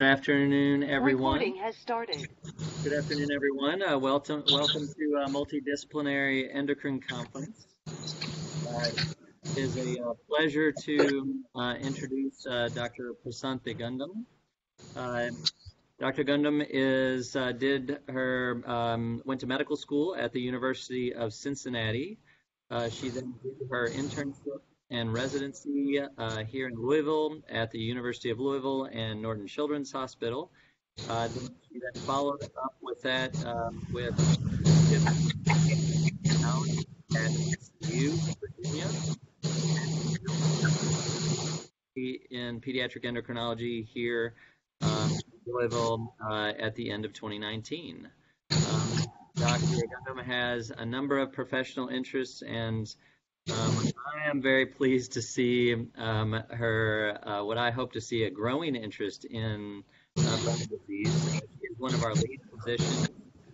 Good afternoon, everyone. Recording has started. Good afternoon, everyone. Uh, welcome, welcome to uh, Multidisciplinary Endocrine Conference. Uh, it is a uh, pleasure to uh, introduce uh, Dr. Prasanthi Gandham. Dr. Gandham is did her um, went to medical school at the University of Cincinnati. she then did her internship and residency uh, here in Louisville at the University of Louisville and Norton Children's Hospital. Uh, then followed up with that um, with at SU, Virginia, in pediatric endocrinology here um, Louisville uh, at the end of 2019. Um, Dr. Gandham has a number of professional interests and um, I am very pleased to see um, her, uh, what I hope to see a growing interest in uh, bone disease. She is one of our lead physicians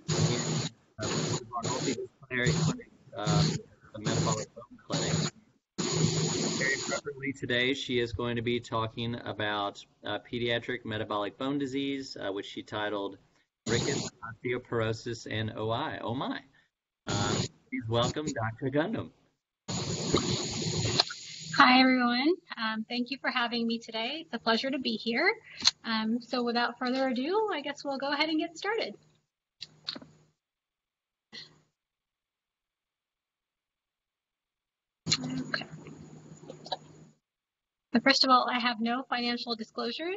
in uh, our multidisciplinary clinic, um, the Metabolic Bone Clinic. Very appropriately today, she is going to be talking about uh, pediatric metabolic bone disease, uh, which she titled Rickets, Osteoporosis, and OI. Oh my. Um, please welcome Dr. Gandham. Hi, everyone. Um, thank you for having me today. It's a pleasure to be here. Um, so without further ado, I guess we'll go ahead and get started. Okay. First of all, I have no financial disclosures.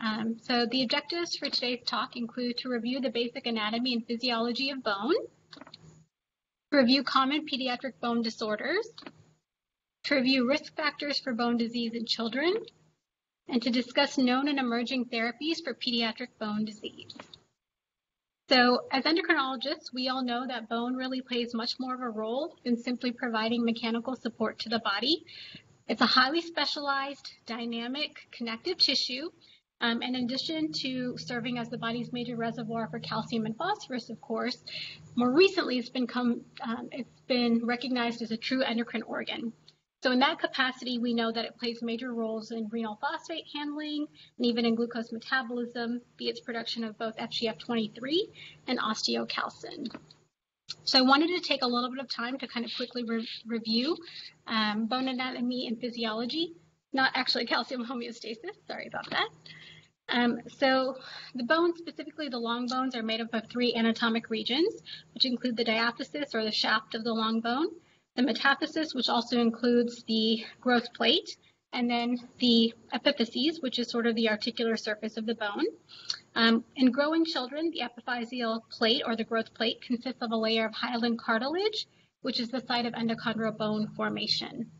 Um, so the objectives for today's talk include to review the basic anatomy and physiology of bone, review common pediatric bone disorders, to review risk factors for bone disease in children, and to discuss known and emerging therapies for pediatric bone disease. So as endocrinologists, we all know that bone really plays much more of a role than simply providing mechanical support to the body. It's a highly specialized, dynamic, connective tissue um, in addition to serving as the body's major reservoir for calcium and phosphorus, of course, more recently it's been, come, um, it's been recognized as a true endocrine organ. So in that capacity, we know that it plays major roles in renal phosphate handling and even in glucose metabolism via its production of both FGF23 and osteocalcin. So I wanted to take a little bit of time to kind of quickly re review um, bone anatomy and physiology, not actually calcium homeostasis, sorry about that. Um, so the bones, specifically the long bones, are made up of three anatomic regions, which include the diaphysis or the shaft of the long bone, the metaphysis, which also includes the growth plate, and then the epiphyses, which is sort of the articular surface of the bone. Um, in growing children, the epiphyseal plate or the growth plate consists of a layer of hyaline cartilage, which is the site of endochondral bone formation.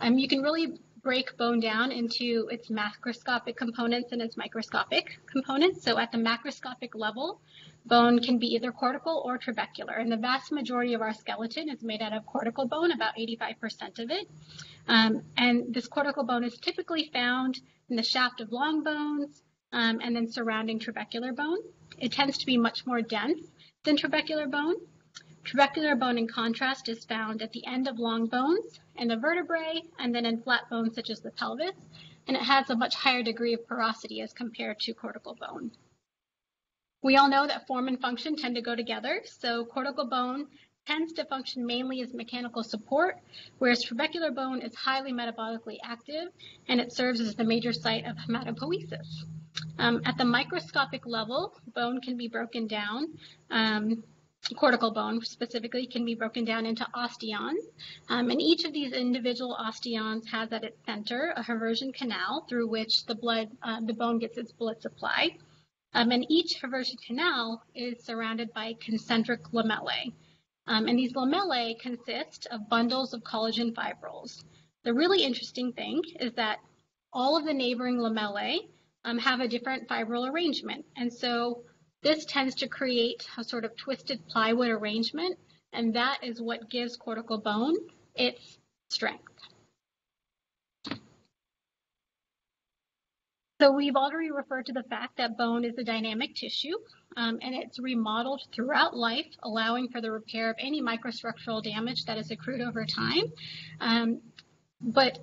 Um, you can really break bone down into its macroscopic components and its microscopic components. So at the macroscopic level, Bone can be either cortical or trabecular, and the vast majority of our skeleton is made out of cortical bone, about 85% of it. Um, and this cortical bone is typically found in the shaft of long bones um, and then surrounding trabecular bone. It tends to be much more dense than trabecular bone. Trabecular bone, in contrast, is found at the end of long bones and the vertebrae and then in flat bones such as the pelvis, and it has a much higher degree of porosity as compared to cortical bone. We all know that form and function tend to go together, so cortical bone tends to function mainly as mechanical support, whereas trabecular bone is highly metabolically active and it serves as the major site of hematopoiesis. Um, at the microscopic level, bone can be broken down. Um, cortical bone specifically can be broken down into osteons. Um, and each of these individual osteons has at its center a haversian canal through which the blood, uh, the bone gets its blood supply. Um, and each haversian canal is surrounded by concentric lamellae. Um, and these lamellae consist of bundles of collagen fibrils. The really interesting thing is that all of the neighboring lamellae um, have a different fibril arrangement. And so this tends to create a sort of twisted plywood arrangement, and that is what gives cortical bone its strength. So we've already referred to the fact that bone is a dynamic tissue um, and it's remodeled throughout life, allowing for the repair of any microstructural damage that has accrued over time. Um, but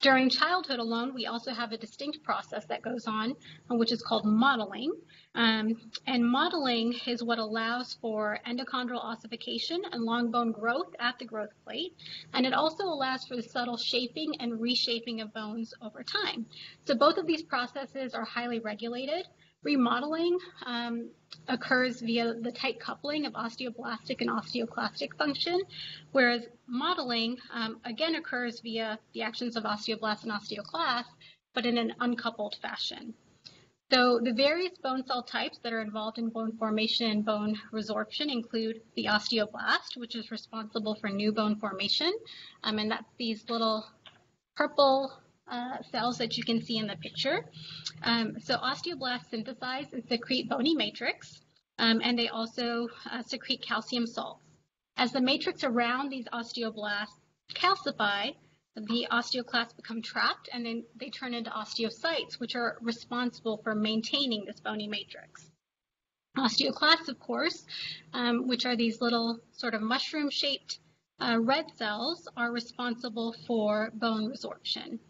During childhood alone, we also have a distinct process that goes on, uh, which is called modeling. Um, and modeling is what allows for endochondral ossification and long bone growth at the growth plate. And it also allows for the subtle shaping and reshaping of bones over time. So both of these processes are highly regulated. Remodeling um, occurs via the tight coupling of osteoblastic and osteoclastic function, whereas modeling um, again occurs via the actions of osteoblasts and osteoclasts, but in an uncoupled fashion. So the various bone cell types that are involved in bone formation and bone resorption include the osteoblast, which is responsible for new bone formation, um, and that's these little purple uh, cells that you can see in the picture. Um, so osteoblasts synthesize and secrete bony matrix, um, and they also uh, secrete calcium salts. As the matrix around these osteoblasts calcify, the osteoclasts become trapped and then they turn into osteocytes, which are responsible for maintaining this bony matrix. Osteoclasts, of course, um, which are these little sort of mushroom-shaped uh, red cells, are responsible for bone resorption.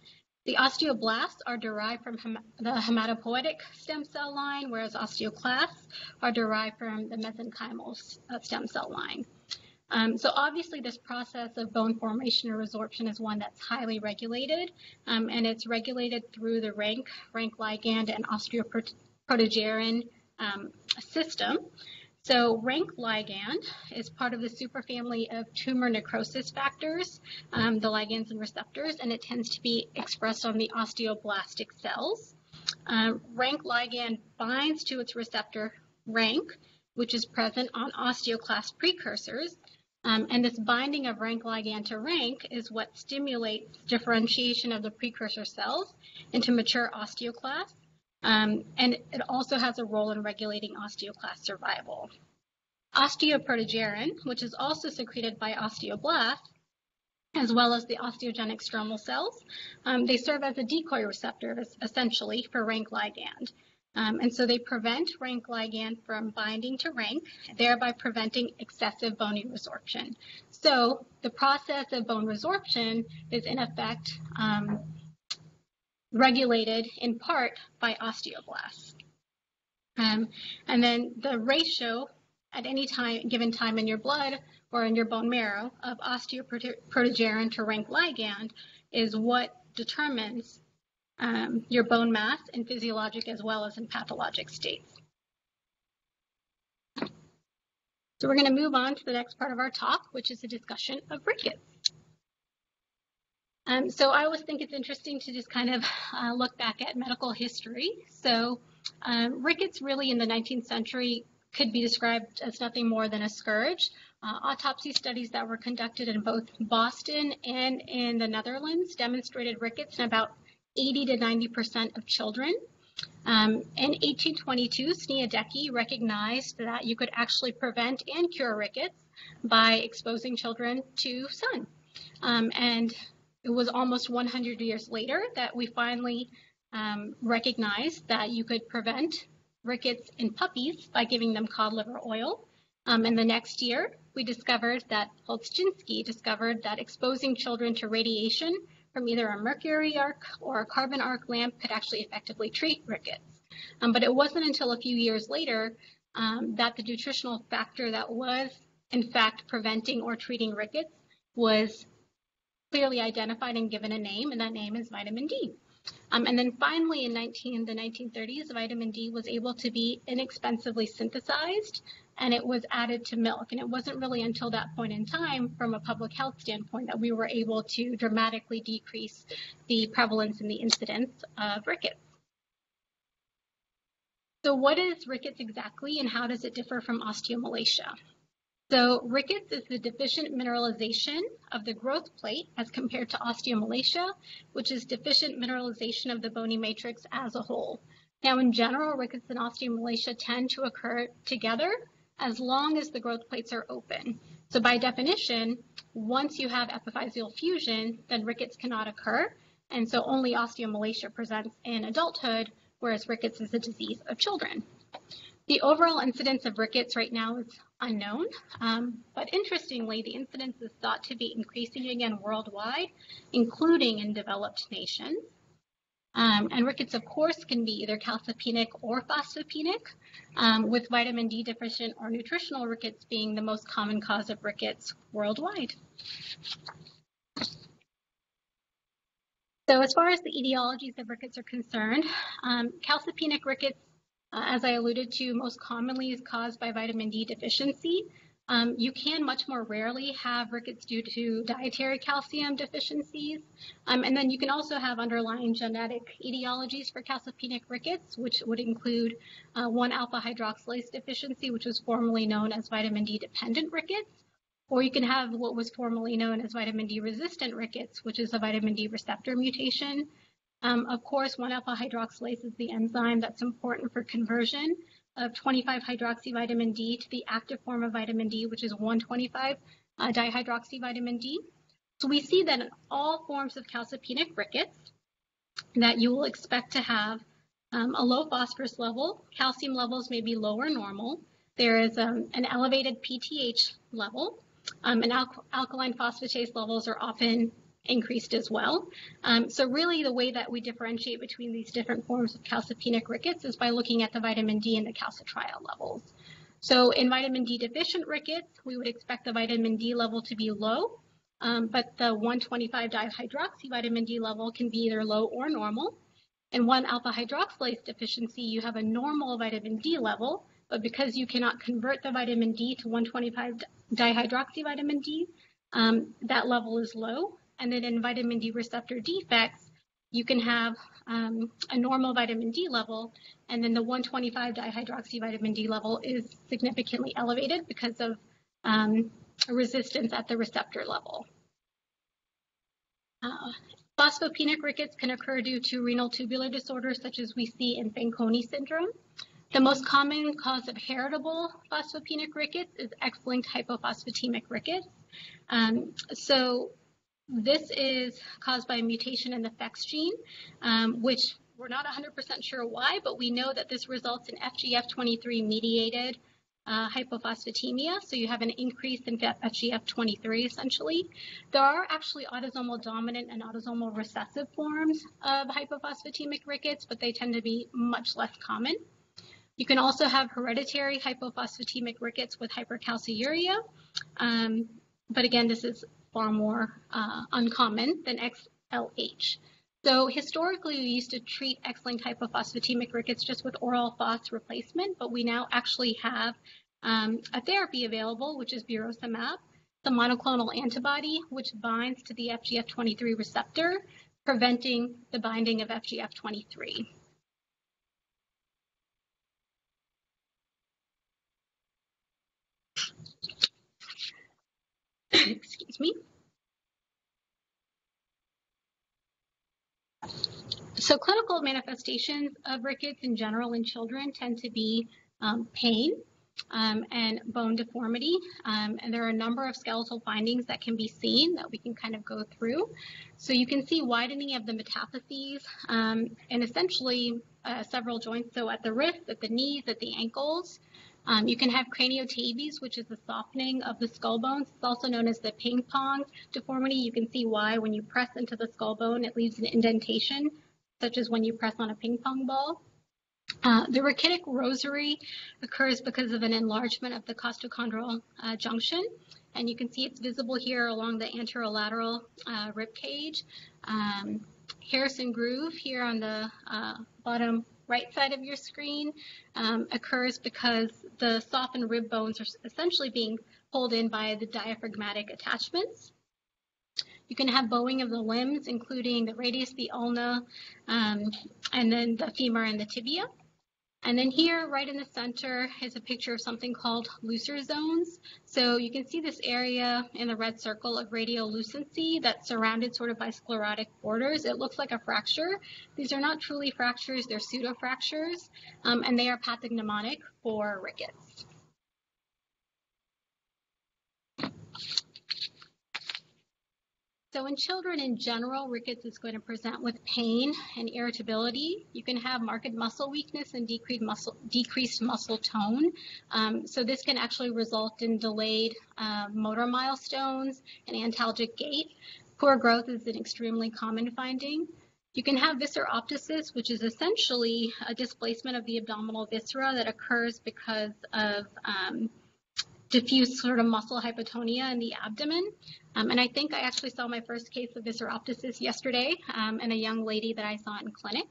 The osteoblasts are derived from hem the hematopoietic stem cell line, whereas osteoclasts are derived from the mesenchymal uh, stem cell line. Um, so obviously this process of bone formation or resorption is one that's highly regulated, um, and it's regulated through the rank, rank ligand, and osteoprotegerin um, system. So rank ligand is part of the superfamily of tumor necrosis factors, um, the ligands and receptors, and it tends to be expressed on the osteoblastic cells. Um, rank ligand binds to its receptor rank, which is present on osteoclast precursors, um, and this binding of rank ligand to rank is what stimulates differentiation of the precursor cells into mature osteoclasts um, and it also has a role in regulating osteoclast survival. Osteoprotegerin, which is also secreted by osteoblasts, as well as the osteogenic stromal cells, um, they serve as a decoy receptor, essentially, for rank ligand. Um, and so they prevent rank ligand from binding to rank, thereby preventing excessive bony resorption. So the process of bone resorption is in effect um, regulated in part by osteoblasts. Um, and then the ratio at any time, given time in your blood or in your bone marrow of osteoprotegerin to rank ligand is what determines um, your bone mass in physiologic as well as in pathologic states. So we're going to move on to the next part of our talk, which is a discussion of rickets. Um, so I always think it's interesting to just kind of uh, look back at medical history. So um, rickets really in the 19th century could be described as nothing more than a scourge. Uh, autopsy studies that were conducted in both Boston and in the Netherlands demonstrated rickets in about 80 to 90% of children. Um, in 1822, Sniadecki recognized that you could actually prevent and cure rickets by exposing children to sun. Um, and it was almost 100 years later that we finally um, recognized that you could prevent rickets in puppies by giving them cod liver oil. Um, and the next year, we discovered that Huldschinsky discovered that exposing children to radiation from either a mercury arc or a carbon arc lamp could actually effectively treat rickets. Um, but it wasn't until a few years later um, that the nutritional factor that was in fact preventing or treating rickets was clearly identified and given a name, and that name is vitamin D. Um, and then finally, in 19, the 1930s, vitamin D was able to be inexpensively synthesized and it was added to milk. And it wasn't really until that point in time, from a public health standpoint, that we were able to dramatically decrease the prevalence and the incidence of rickets. So what is rickets exactly and how does it differ from osteomalacia? So rickets is the deficient mineralization of the growth plate as compared to osteomalacia, which is deficient mineralization of the bony matrix as a whole. Now, in general, rickets and osteomalacia tend to occur together as long as the growth plates are open. So by definition, once you have epiphyseal fusion, then rickets cannot occur, and so only osteomalacia presents in adulthood, whereas rickets is a disease of children. The overall incidence of rickets right now is unknown, um, but interestingly, the incidence is thought to be increasing again worldwide, including in developed nations. Um, and rickets, of course, can be either calcipenic or phosphopenic, um, with vitamin D deficient or nutritional rickets being the most common cause of rickets worldwide. So as far as the etiologies of rickets are concerned, um, calcipenic rickets, uh, as I alluded to, most commonly is caused by vitamin D deficiency. Um, you can much more rarely have rickets due to dietary calcium deficiencies. Um, and then you can also have underlying genetic etiologies for calcipenic rickets, which would include uh, 1-alpha hydroxylase deficiency, which was formerly known as vitamin D dependent rickets. Or you can have what was formerly known as vitamin D resistant rickets, which is a vitamin D receptor mutation. Um, of course, 1-alpha hydroxylase is the enzyme that's important for conversion of 25-hydroxyvitamin D to the active form of vitamin D, which is 125 uh, dihydroxy vitamin D. So we see that in all forms of calcipenic rickets that you will expect to have um, a low phosphorus level. Calcium levels may be lower normal. There is um, an elevated PTH level, um, and al alkaline phosphatase levels are often increased as well. Um, so really the way that we differentiate between these different forms of calcipenic rickets is by looking at the vitamin D and the calcitriol levels. So in vitamin D deficient rickets, we would expect the vitamin D level to be low, um, but the 125 dihydroxy vitamin D level can be either low or normal. In 1-alpha hydroxylase deficiency, you have a normal vitamin D level, but because you cannot convert the vitamin D to 125 dihydroxy vitamin D, um, that level is low. And then in vitamin D receptor defects, you can have um, a normal vitamin D level, and then the 125 dihydroxy vitamin D level is significantly elevated because of um, resistance at the receptor level. Uh, phosphopenic rickets can occur due to renal tubular disorders such as we see in Fanconi syndrome. The most common cause of heritable phosphopenic rickets is X-linked hypophosphatemic rickets. Um, so this is caused by a mutation in the PHEX gene, um, which we're not 100% sure why, but we know that this results in FGF23 mediated uh, hypophosphatemia. So you have an increase in FGF23 essentially. There are actually autosomal dominant and autosomal recessive forms of hypophosphatemic rickets, but they tend to be much less common. You can also have hereditary hypophosphatemic rickets with hypercalciuria. Um, but again, this is far more uh, uncommon than XLH. So historically, we used to treat X-linked hypophosphatemic rickets just with oral phos replacement, but we now actually have um, a therapy available, which is burosumab, the monoclonal antibody, which binds to the FGF23 receptor, preventing the binding of FGF23. Excuse me. So clinical manifestations of rickets in general in children tend to be um, pain um, and bone deformity. Um, and there are a number of skeletal findings that can be seen that we can kind of go through. So you can see widening of the metaphyses um, and essentially uh, several joints. So at the wrists, at the knees, at the ankles, um, you can have craniotabes, which is the softening of the skull bones. It's also known as the ping pong deformity. You can see why when you press into the skull bone, it leaves an indentation, such as when you press on a ping pong ball. Uh, the rachitic rosary occurs because of an enlargement of the costochondral uh, junction, and you can see it's visible here along the anterolateral uh, rib cage. Um, Harrison groove here on the uh, bottom right side of your screen um, occurs because the softened rib bones are essentially being pulled in by the diaphragmatic attachments. You can have bowing of the limbs, including the radius, the ulna, um, and then the femur and the tibia. And then here, right in the center, is a picture of something called Looser zones. So you can see this area in the red circle of radiolucency that's surrounded sort of by sclerotic borders. It looks like a fracture. These are not truly fractures, they're pseudofractures, um, and they are pathognomonic for rickets. So in children in general, rickets is going to present with pain and irritability. You can have marked muscle weakness and decreased muscle, decreased muscle tone. Um, so this can actually result in delayed uh, motor milestones and antalgic gait. Poor growth is an extremely common finding. You can have visceroptosis, which is essentially a displacement of the abdominal viscera that occurs because of um, diffuse sort of muscle hypotonia in the abdomen. Um, and I think I actually saw my first case of visceroptosis yesterday um, in a young lady that I saw in clinic.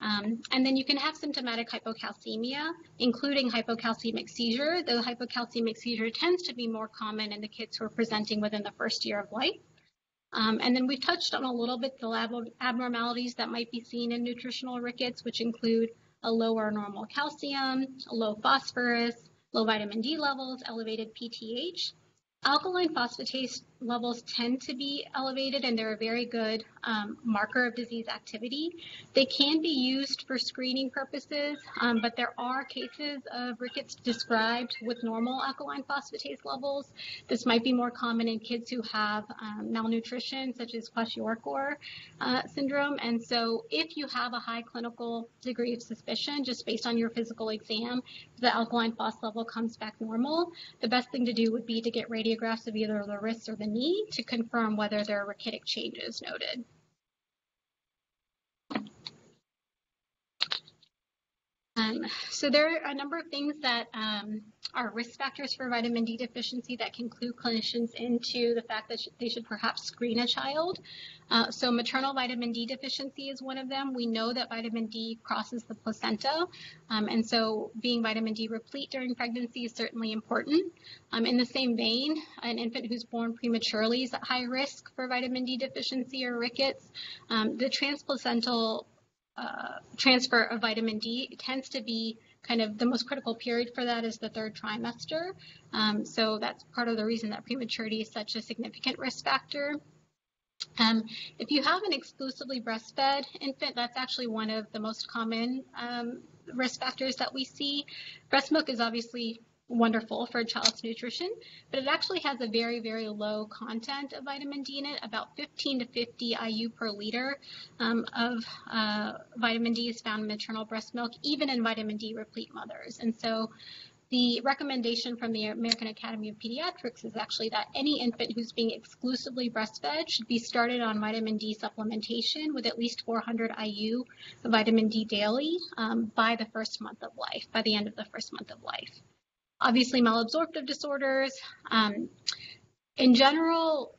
Um, and then you can have symptomatic hypocalcemia, including hypocalcemic seizure. The hypocalcemic seizure tends to be more common in the kids who are presenting within the first year of life. Um, and then we've touched on a little bit the lab abnormalities that might be seen in nutritional rickets, which include a lower normal calcium, a low phosphorus, low vitamin D levels, elevated PTH. Alkaline phosphatase levels tend to be elevated and they're a very good um, marker of disease activity. They can be used for screening purposes, um, but there are cases of rickets described with normal alkaline phosphatase levels. This might be more common in kids who have um, malnutrition, such as Kwashiorkor uh, syndrome. And so if you have a high clinical degree of suspicion, just based on your physical exam, the alkaline phos level comes back normal, the best thing to do would be to get radiographs of either the wrists or the knee to confirm whether there are rachitic changes noted. Um, so there are a number of things that um, are risk factors for vitamin D deficiency that can clue clinicians into the fact that sh they should perhaps screen a child. Uh, so maternal vitamin D deficiency is one of them. We know that vitamin D crosses the placenta, um, and so being vitamin D replete during pregnancy is certainly important. Um, in the same vein, an infant who's born prematurely is at high risk for vitamin D deficiency or rickets. Um, the transplacental uh, transfer of vitamin D tends to be kind of the most critical period for that is the third trimester. Um, so that's part of the reason that prematurity is such a significant risk factor. Um, if you have an exclusively breastfed infant, that's actually one of the most common um, risk factors that we see. Breast milk is obviously wonderful for a child's nutrition, but it actually has a very, very low content of vitamin D in it. About 15 to 50 IU per liter um, of uh, vitamin D is found in maternal breast milk, even in vitamin D replete mothers. And so the recommendation from the American Academy of Pediatrics is actually that any infant who's being exclusively breastfed should be started on vitamin D supplementation with at least 400 IU of vitamin D daily um, by the first month of life, by the end of the first month of life. Obviously, malabsorptive disorders. Um, in general,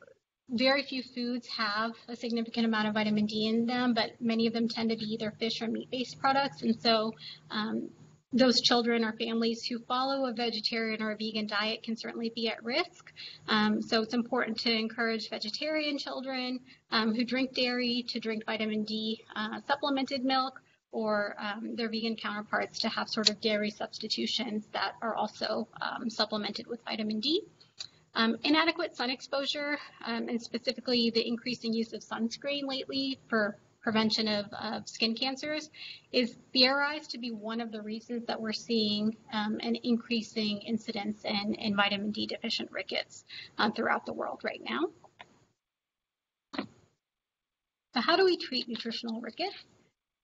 very few foods have a significant amount of vitamin D in them, but many of them tend to be either fish or meat-based products. And so um, those children or families who follow a vegetarian or a vegan diet can certainly be at risk. Um, so it's important to encourage vegetarian children um, who drink dairy to drink vitamin D uh, supplemented milk or um, their vegan counterparts to have sort of dairy substitutions that are also um, supplemented with vitamin D. Um, inadequate sun exposure, um, and specifically the increasing use of sunscreen lately for prevention of, of, skin cancers, is theorized to be one of the reasons that we're seeing um, an increasing incidence in, in, vitamin D deficient rickets uh, throughout the world right now. So how do we treat nutritional rickets?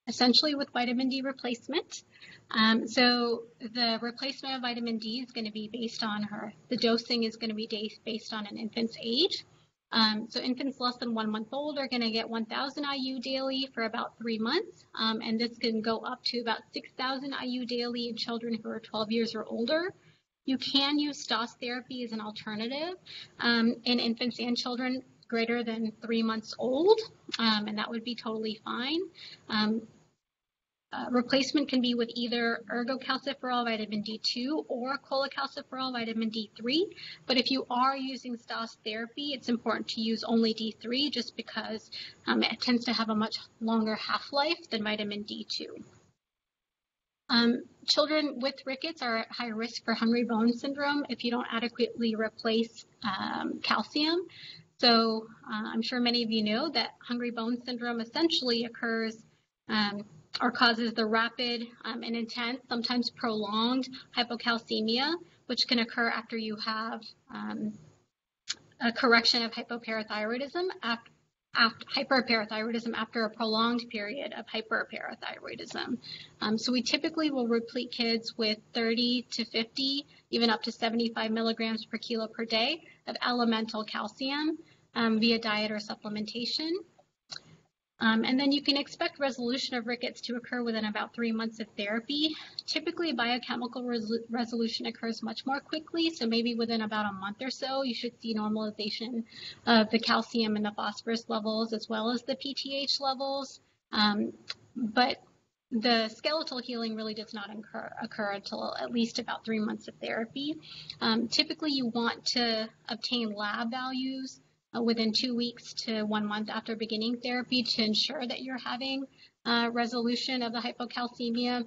Essentially with vitamin D replacement. Um, so the replacement of vitamin D is going to be based on her, the dosing is going to be based on an infant's age. Um, so infants less than one month old are going to get 1,000 IU daily for about three months, um, and this can go up to about 6,000 IU daily in children who are 12 years or older. You can use stoss therapy as an alternative um, in infants and children greater than three months old, um, and that would be totally fine. Uh, replacement can be with either ergocalciferol vitamin D2 or cholecalciferol vitamin D3. But if you are using stoss therapy, it's important to use only D3 just because um, it tends to have a much longer half-life than vitamin D2. Um, children with rickets are at high risk for hungry bone syndrome if you don't adequately replace um, calcium. So uh, I'm sure many of you know that hungry bone syndrome essentially occurs um, or causes the rapid um, and intense, sometimes prolonged hypocalcemia, which can occur after you have um, a correction of hypoparathyroidism after, after hyperparathyroidism after a prolonged period of hyperparathyroidism. Um, so we typically will replete kids with 30 to 50, even up to 75 milligrams per kilo per day of elemental calcium um, via diet or supplementation. Um, and then you can expect resolution of rickets to occur within about three months of therapy. Typically, biochemical res resolution occurs much more quickly, so maybe within about a month or so, you should see normalization of the calcium and the phosphorus levels as well as the PTH levels. Um, but the skeletal healing really does not occur, occur, until at least about three months of therapy. Um, typically, you want to obtain lab values uh, within two weeks to one month after beginning therapy to ensure that you're having uh, resolution of the hypocalcemia,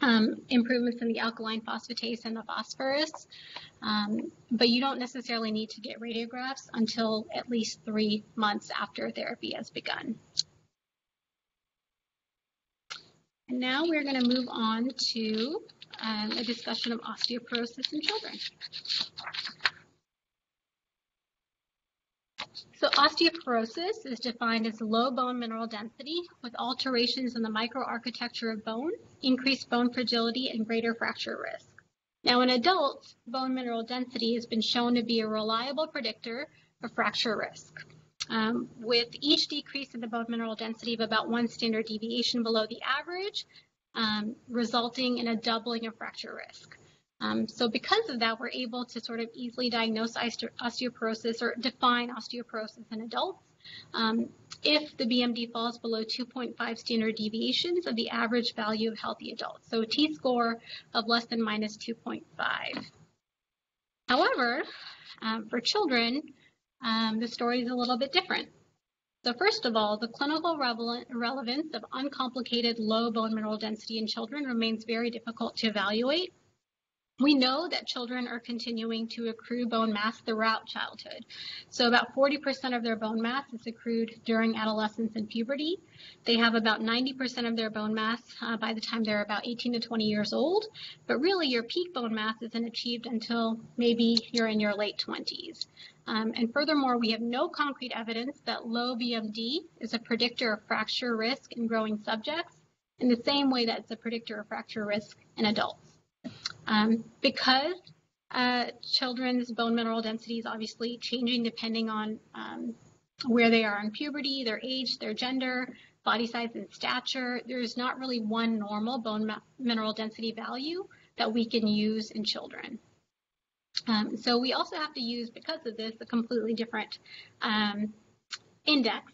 um, improvements in the alkaline phosphatase and the phosphorus. Um, but you don't necessarily need to get radiographs until at least three months after therapy has begun. And now we're going to move on to um, a discussion of osteoporosis in children. So osteoporosis is defined as low bone mineral density with alterations in the microarchitecture of bone, increased bone fragility, and greater fracture risk. Now in adults, bone mineral density has been shown to be a reliable predictor of fracture risk. Um, with each decrease in the bone mineral density of about one standard deviation below the average, um, resulting in a doubling of fracture risk. Um, so because of that, we're able to sort of easily diagnose osteoporosis or define osteoporosis in adults um, if the BMD falls below 2.5 standard deviations of the average value of healthy adults. So a t-score of less than minus 2.5. However, um, for children, um, the story is a little bit different. So first of all, the clinical relevance of uncomplicated low bone mineral density in children remains very difficult to evaluate. We know that children are continuing to accrue bone mass throughout childhood. So about 40% of their bone mass is accrued during adolescence and puberty. They have about 90% of their bone mass uh, by the time they're about 18 to 20 years old. But really your peak bone mass isn't achieved until maybe you're in your late 20s. Um, and furthermore, we have no concrete evidence that low BMD is a predictor of fracture risk in growing subjects in the same way that it's a predictor of fracture risk in adults. Um, because uh, children's bone mineral density is obviously changing depending on um, where they are in puberty, their age, their gender, body size, and stature. There's not really one normal bone mineral density value that we can use in children. Um, so we also have to use, because of this, a completely different um, index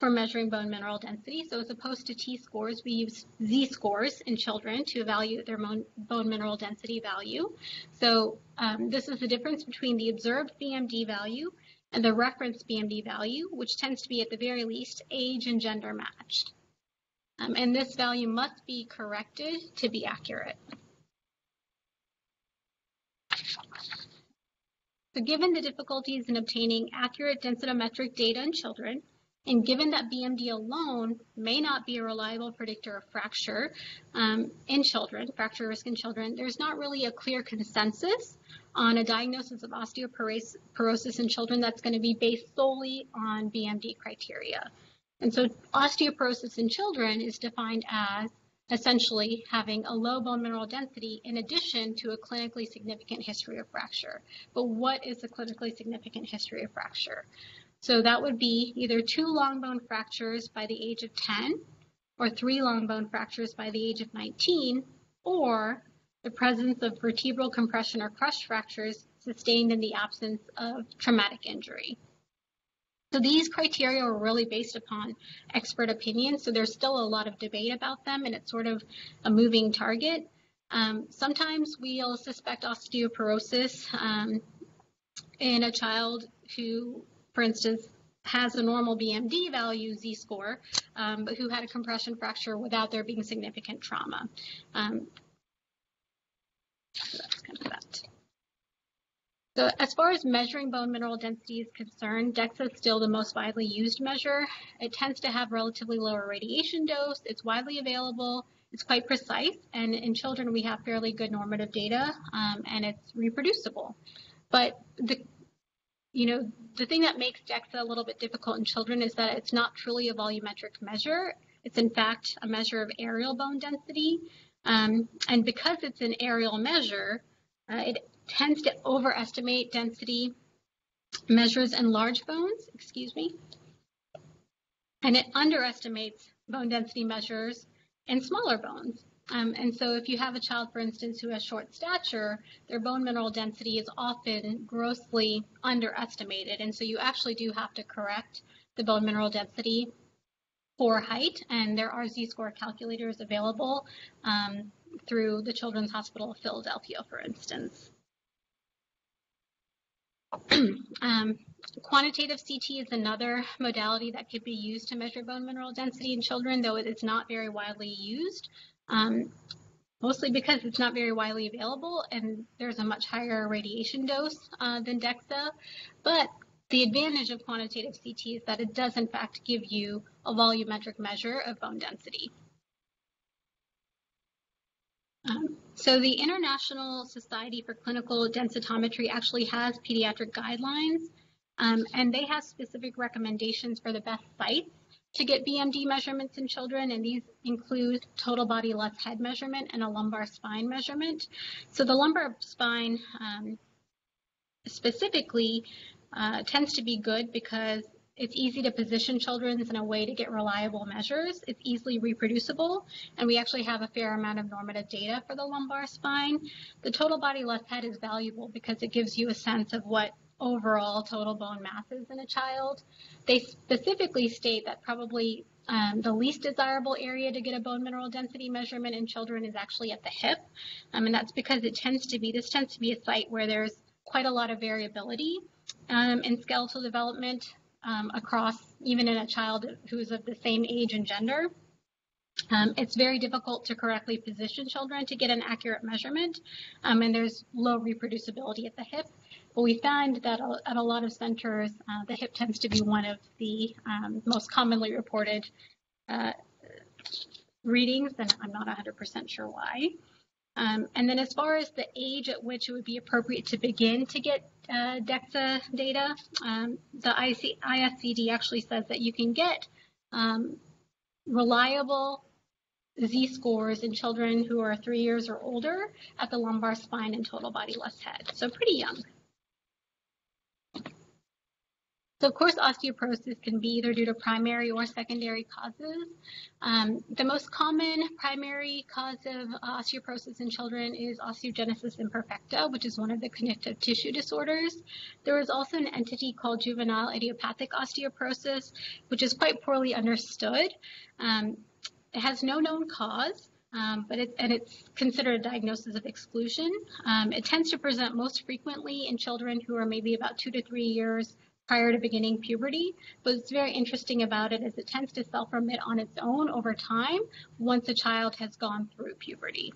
for measuring bone mineral density. So as opposed to T-scores, we use Z-scores in children to evaluate their bone mineral density value. So um, this is the difference between the observed BMD value and the reference BMD value, which tends to be at the very least age and gender matched. Um, and this value must be corrected to be accurate. So given the difficulties in obtaining accurate densitometric data in children, and given that BMD alone may not be a reliable predictor of fracture um, in children, fracture risk in children, there's not really a clear consensus on a diagnosis of osteoporosis in children that's going to be based solely on BMD criteria. And so osteoporosis in children is defined as essentially having a low bone mineral density in addition to a clinically significant history of fracture. But what is a clinically significant history of fracture? So that would be either two long bone fractures by the age of 10 or three long bone fractures by the age of 19 or the presence of vertebral compression or crush fractures sustained in the absence of traumatic injury. So these criteria are really based upon expert opinion, so there's still a lot of debate about them and it's sort of a moving target. Um, sometimes we'll suspect osteoporosis um, in a child who for instance, has a normal BMD value Z-score, um, but who had a compression fracture without there being significant trauma. Um, so that's kind of that. So as far as measuring bone mineral density is concerned, DEXA is still the most widely used measure. It tends to have relatively lower radiation dose. It's widely available. It's quite precise. And in children, we have fairly good normative data, um, and it's reproducible. But the you know, the thing that makes DEXA a little bit difficult in children is that it's not truly a volumetric measure. It's in fact a measure of areal bone density. Um, and because it's an areal measure, uh, it tends to overestimate density measures in large bones, excuse me, and it underestimates bone density measures in smaller bones. Um, and so if you have a child, for instance, who has short stature, their bone mineral density is often grossly underestimated. And so you actually do have to correct the bone mineral density for height. And there are Z-score calculators available um, through the Children's Hospital of Philadelphia, for instance. um, quantitative CT is another modality that could be used to measure bone mineral density in children, though it is not very widely used um, mostly because it's not very widely available and there's a much higher radiation dose uh, than DEXA. But the advantage of quantitative CT is that it does in fact give you a volumetric measure of bone density. Um, so the International Society for Clinical Densitometry actually has pediatric guidelines um, and they have specific recommendations for the best sites to get BMD measurements in children, and these include total body less head measurement and a lumbar spine measurement. So the lumbar spine um, specifically uh, tends to be good because it's easy to position children in a way to get reliable measures. It's easily reproducible, and we actually have a fair amount of normative data for the lumbar spine. The total body less head is valuable because it gives you a sense of what overall total bone masses in a child. They specifically state that probably um, the least desirable area to get a bone mineral density measurement in children is actually at the hip. Um, and that's because it tends to be, this tends to be a site where there's quite a lot of variability um, in skeletal development um, across, even in a child who's of the same age and gender. Um, it's very difficult to correctly position children to get an accurate measurement, um, and there's low reproducibility at the hip. But we find that at a lot of centers, uh, the hip tends to be one of the um, most commonly reported uh, readings, and I'm not 100% sure why. Um, and then as far as the age at which it would be appropriate to begin to get uh, DEXA data, um, the IC, ISCD actually says that you can get um, reliable Z-scores in children who are three years or older at the lumbar spine and total body less head, so pretty young. So of course, osteoporosis can be either due to primary or secondary causes. Um, the most common primary cause of osteoporosis in children is osteogenesis imperfecta, which is one of the connective tissue disorders. There is also an entity called juvenile idiopathic osteoporosis, which is quite poorly understood. Um, it has no known cause. Um, but it, and it's considered a diagnosis of exclusion. Um, it tends to present most frequently in children who are maybe about two to three years prior to beginning puberty. But what's very interesting about it is it tends to self-remit on its own over time once a child has gone through puberty.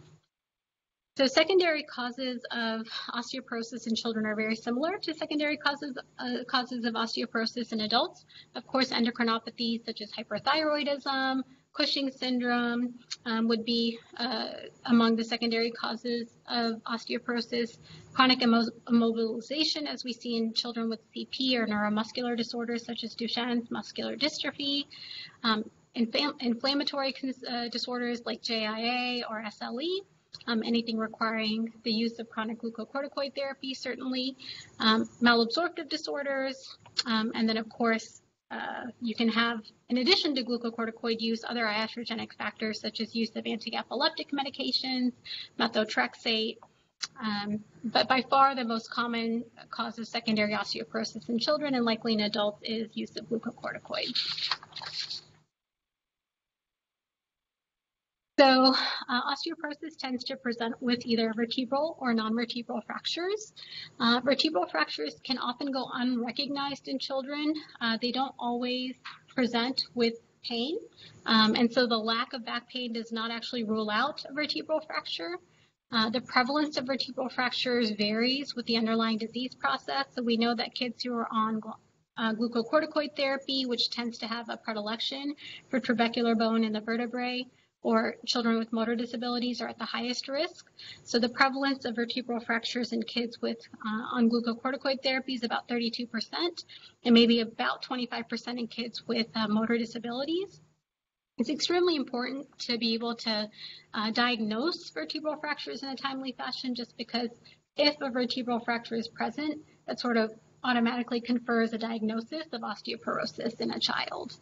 So secondary causes of osteoporosis in children are very similar to secondary causes, uh, causes of osteoporosis in adults. Of course, endocrinopathies such as hyperthyroidism, Cushing syndrome um, would be uh, among the secondary causes of osteoporosis. Chronic immobilization, as we see in children with CP or neuromuscular disorders such as Duchenne's muscular dystrophy. Um, infl inflammatory uh, disorders like JIA or SLE. Um, anything requiring the use of chronic glucocorticoid therapy, certainly. Um, malabsorptive disorders, um, and then, of course, uh, you can have, in addition to glucocorticoid use, other iatrogenic factors such as use of anti-epileptic medications, methotrexate, um, but by far the most common cause of secondary osteoporosis in children and likely in adults is use of glucocorticoids. So uh, osteoporosis tends to present with either vertebral or non-vertebral fractures. Uh, vertebral fractures can often go unrecognized in children. Uh, they don't always present with pain. Um, and so the lack of back pain does not actually rule out a vertebral fracture. Uh, the prevalence of vertebral fractures varies with the underlying disease process. So we know that kids who are on uh, glucocorticoid therapy, which tends to have a predilection for trabecular bone in the vertebrae, or children with motor disabilities are at the highest risk. So the prevalence of vertebral fractures in kids with uh, on glucocorticoid therapy is about 32%, and maybe about 25% in kids with uh, motor disabilities. It's extremely important to be able to uh, diagnose vertebral fractures in a timely fashion just because if a vertebral fracture is present, that sort of automatically confers a diagnosis of osteoporosis in a child.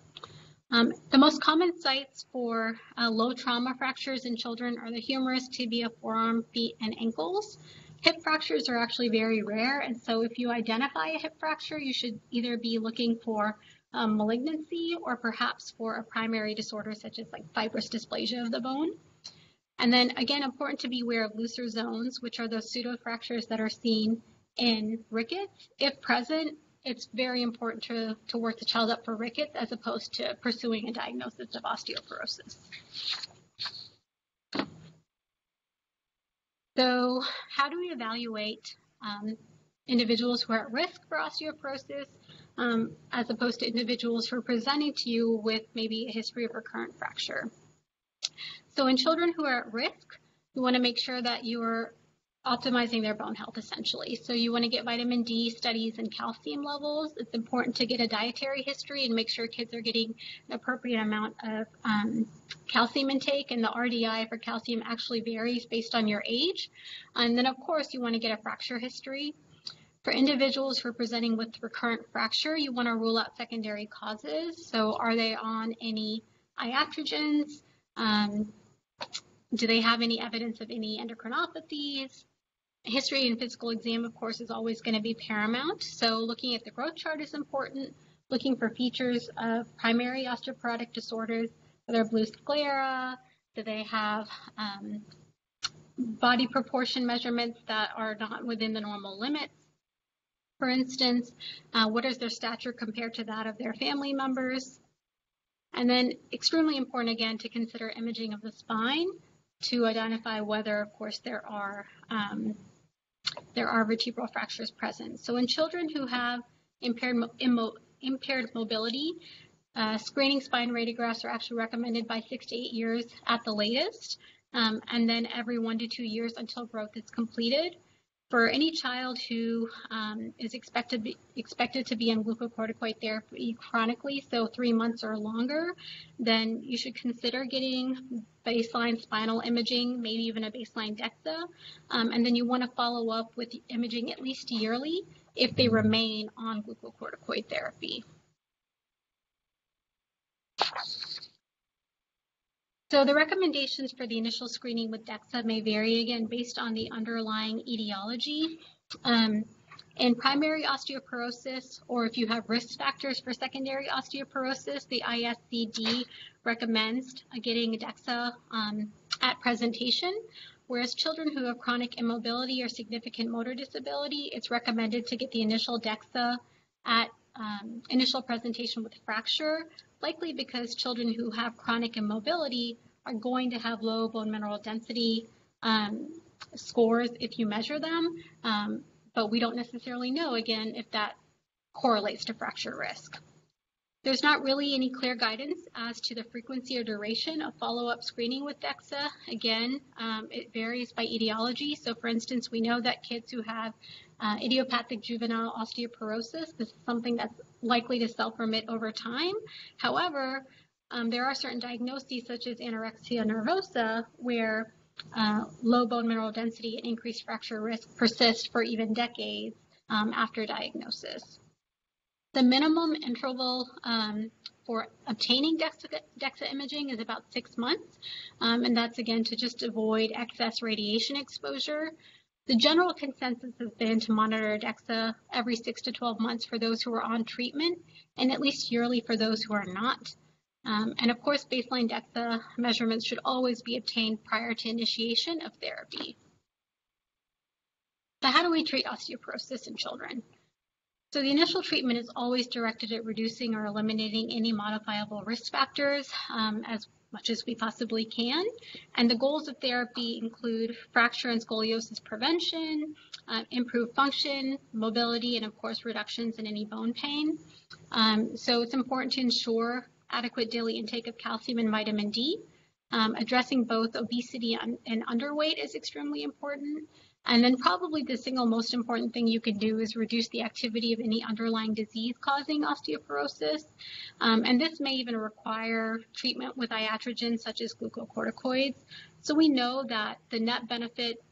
Um, the most common sites for uh, low trauma fractures in children are the humerus, tibia, forearm, feet, and ankles. Hip fractures are actually very rare, and so if you identify a hip fracture, you should either be looking for um, malignancy or perhaps for a primary disorder such as like fibrous dysplasia of the bone. And then again, important to be aware of looser zones, which are those pseudofractures that are seen in rickets. If present, it's very important to, to work the child up for rickets as opposed to pursuing a diagnosis of osteoporosis. So how do we evaluate um, individuals who are at risk for osteoporosis um, as opposed to individuals who are presenting to you with maybe a history of recurrent fracture. So in children who are at risk, you want to make sure that you're optimizing their bone health essentially. So you want to get vitamin D studies and calcium levels. It's important to get a dietary history and make sure kids are getting an appropriate amount of um, calcium intake and the RDI for calcium actually varies based on your age. And then of course you want to get a fracture history. For individuals who are presenting with recurrent fracture, you want to rule out secondary causes. So are they on any iatrogens? Um, do they have any evidence of any endocrinopathies? History and physical exam, of course, is always going to be paramount. So looking at the growth chart is important. Looking for features of primary osteoporotic disorders, whether blue sclera, do they have um, body proportion measurements that are not within the normal limits? for instance, uh, what is their stature compared to that of their family members? And then extremely important again to consider imaging of the spine to identify whether, of course, there are um, there are vertebral fractures present. So in children who have impaired, immo impaired mobility, uh, screening spine radiographs are actually recommended by six to eight years at the latest, um, and then every one to two years until growth is completed. For any child who um, is expected, expected to be on glucocorticoid therapy chronically, so three months or longer, then you should consider getting baseline spinal imaging, maybe even a baseline DEXA. Um, and then you want to follow up with imaging at least yearly if they remain on glucocorticoid therapy. So the recommendations for the initial screening with DEXA may vary again based on the underlying etiology. Um, in primary osteoporosis, or if you have risk factors for secondary osteoporosis, the ISCD recommends getting DEXA um, at presentation. Whereas children who have chronic immobility or significant motor disability, it's recommended to get the initial DEXA at um, initial presentation with fracture likely because children who have chronic immobility are going to have low bone mineral density um, scores if you measure them, um, but we don't necessarily know, again, if that correlates to fracture risk. There's not really any clear guidance as to the frequency or duration of follow-up screening with DEXA. Again, um, it varies by etiology. So for instance, we know that kids who have uh, idiopathic juvenile osteoporosis, this is something that's likely to self-remit over time. However, um, there are certain diagnoses such as anorexia nervosa where uh, low bone mineral density and increased fracture risk persist for even decades um, after diagnosis. The minimum interval um, for obtaining DEXA, DEXA, imaging is about six months, um, and that's again to just avoid excess radiation exposure. The general consensus has been to monitor DEXA every six to 12 months for those who are on treatment and at least yearly for those who are not. Um, and of course, baseline DEXA measurements should always be obtained prior to initiation of therapy. So how do we treat osteoporosis in children? So the initial treatment is always directed at reducing or eliminating any modifiable risk factors um, as much as we possibly can. And the goals of therapy include fracture and scoliosis prevention, uh, improved function, mobility, and of course reductions in any bone pain. Um, so it's important to ensure adequate daily intake of calcium and vitamin D. Um, addressing both obesity and underweight is extremely important. And then probably the single most important thing you can do is reduce the activity of any underlying disease causing osteoporosis. Um, and this may even require treatment with iatrogens such as glucocorticoids. So we know that the net benefit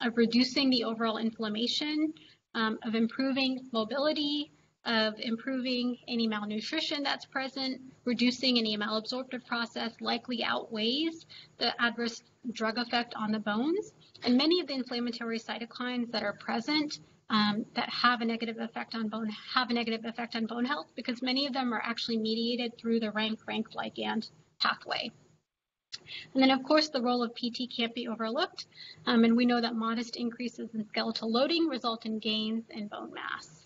of reducing the overall inflammation, um, of improving mobility, of improving any malnutrition that's present, reducing any malabsorptive process likely outweighs the adverse drug effect on the bones. And many of the inflammatory cytokines that are present um, that have a negative effect on bone have a negative effect on bone health because many of them are actually mediated through the rank-rank ligand pathway. And then, of course, the role of PT can't be overlooked, um, and we know that modest increases in skeletal loading result in gains in bone mass.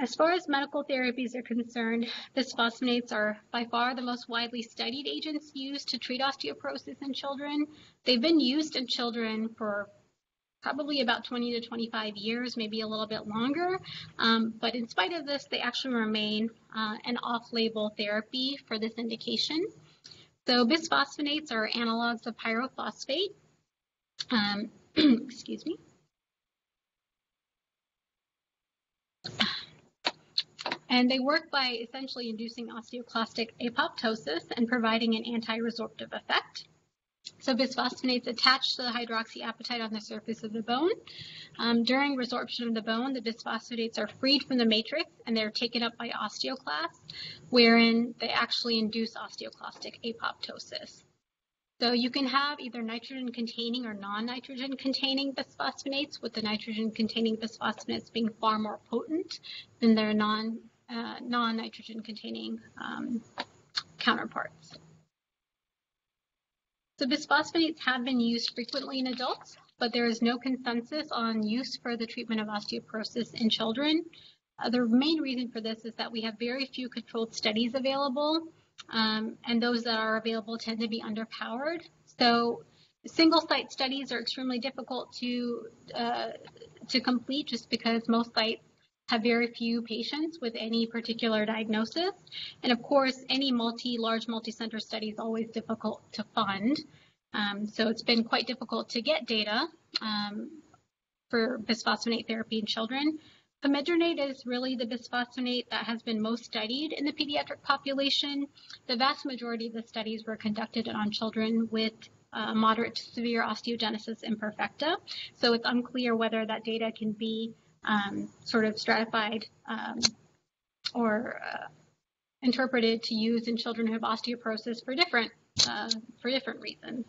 As far as medical therapies are concerned, bisphosphonates are by far the most widely studied agents used to treat osteoporosis in children. They've been used in children for probably about 20 to 25 years, maybe a little bit longer. Um, but in spite of this, they actually remain uh, an off-label therapy for this indication. So bisphosphonates are analogs of pyrophosphate. Um, excuse me. And they work by essentially inducing osteoclastic apoptosis and providing an anti-resorptive effect. So bisphosphonates attach to the hydroxyapatite on the surface of the bone. Um, during resorption of the bone, the bisphosphonates are freed from the matrix and they're taken up by osteoclasts, wherein they actually induce osteoclastic apoptosis. So you can have either nitrogen containing or non-nitrogen containing bisphosphonates, with the nitrogen containing bisphosphonates being far more potent than their non uh, non-nitrogen containing um, counterparts. So bisphosphonates have been used frequently in adults, but there is no consensus on use for the treatment of osteoporosis in children. Uh, the main reason for this is that we have very few controlled studies available, um, and those that are available tend to be underpowered. So single site studies are extremely difficult to uh, to complete just because most sites have very few patients with any particular diagnosis. And of course, any multi, large multi-center study is always difficult to fund. Um, so it's been quite difficult to get data um, for bisphosphonate therapy in children. Pamidronate is really the bisphosphonate that has been most studied in the pediatric population. The vast majority of the studies were conducted on children with uh, moderate to severe osteogenesis imperfecta. So it's unclear whether that data can be sort of stratified um, or uh, interpreted to use in children who have osteoporosis for different uh, for different reasons.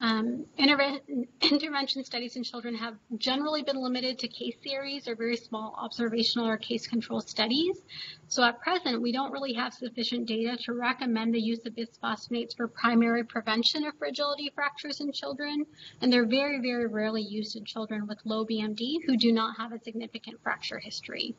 Um, intervention studies in children have generally been limited to case series or very small observational or case control studies. So at present, we don't really have sufficient data to recommend the use of bisphosphonates for primary prevention of fragility fractures in children. And they're very, very rarely used in children with low BMD who do not have a significant fracture history.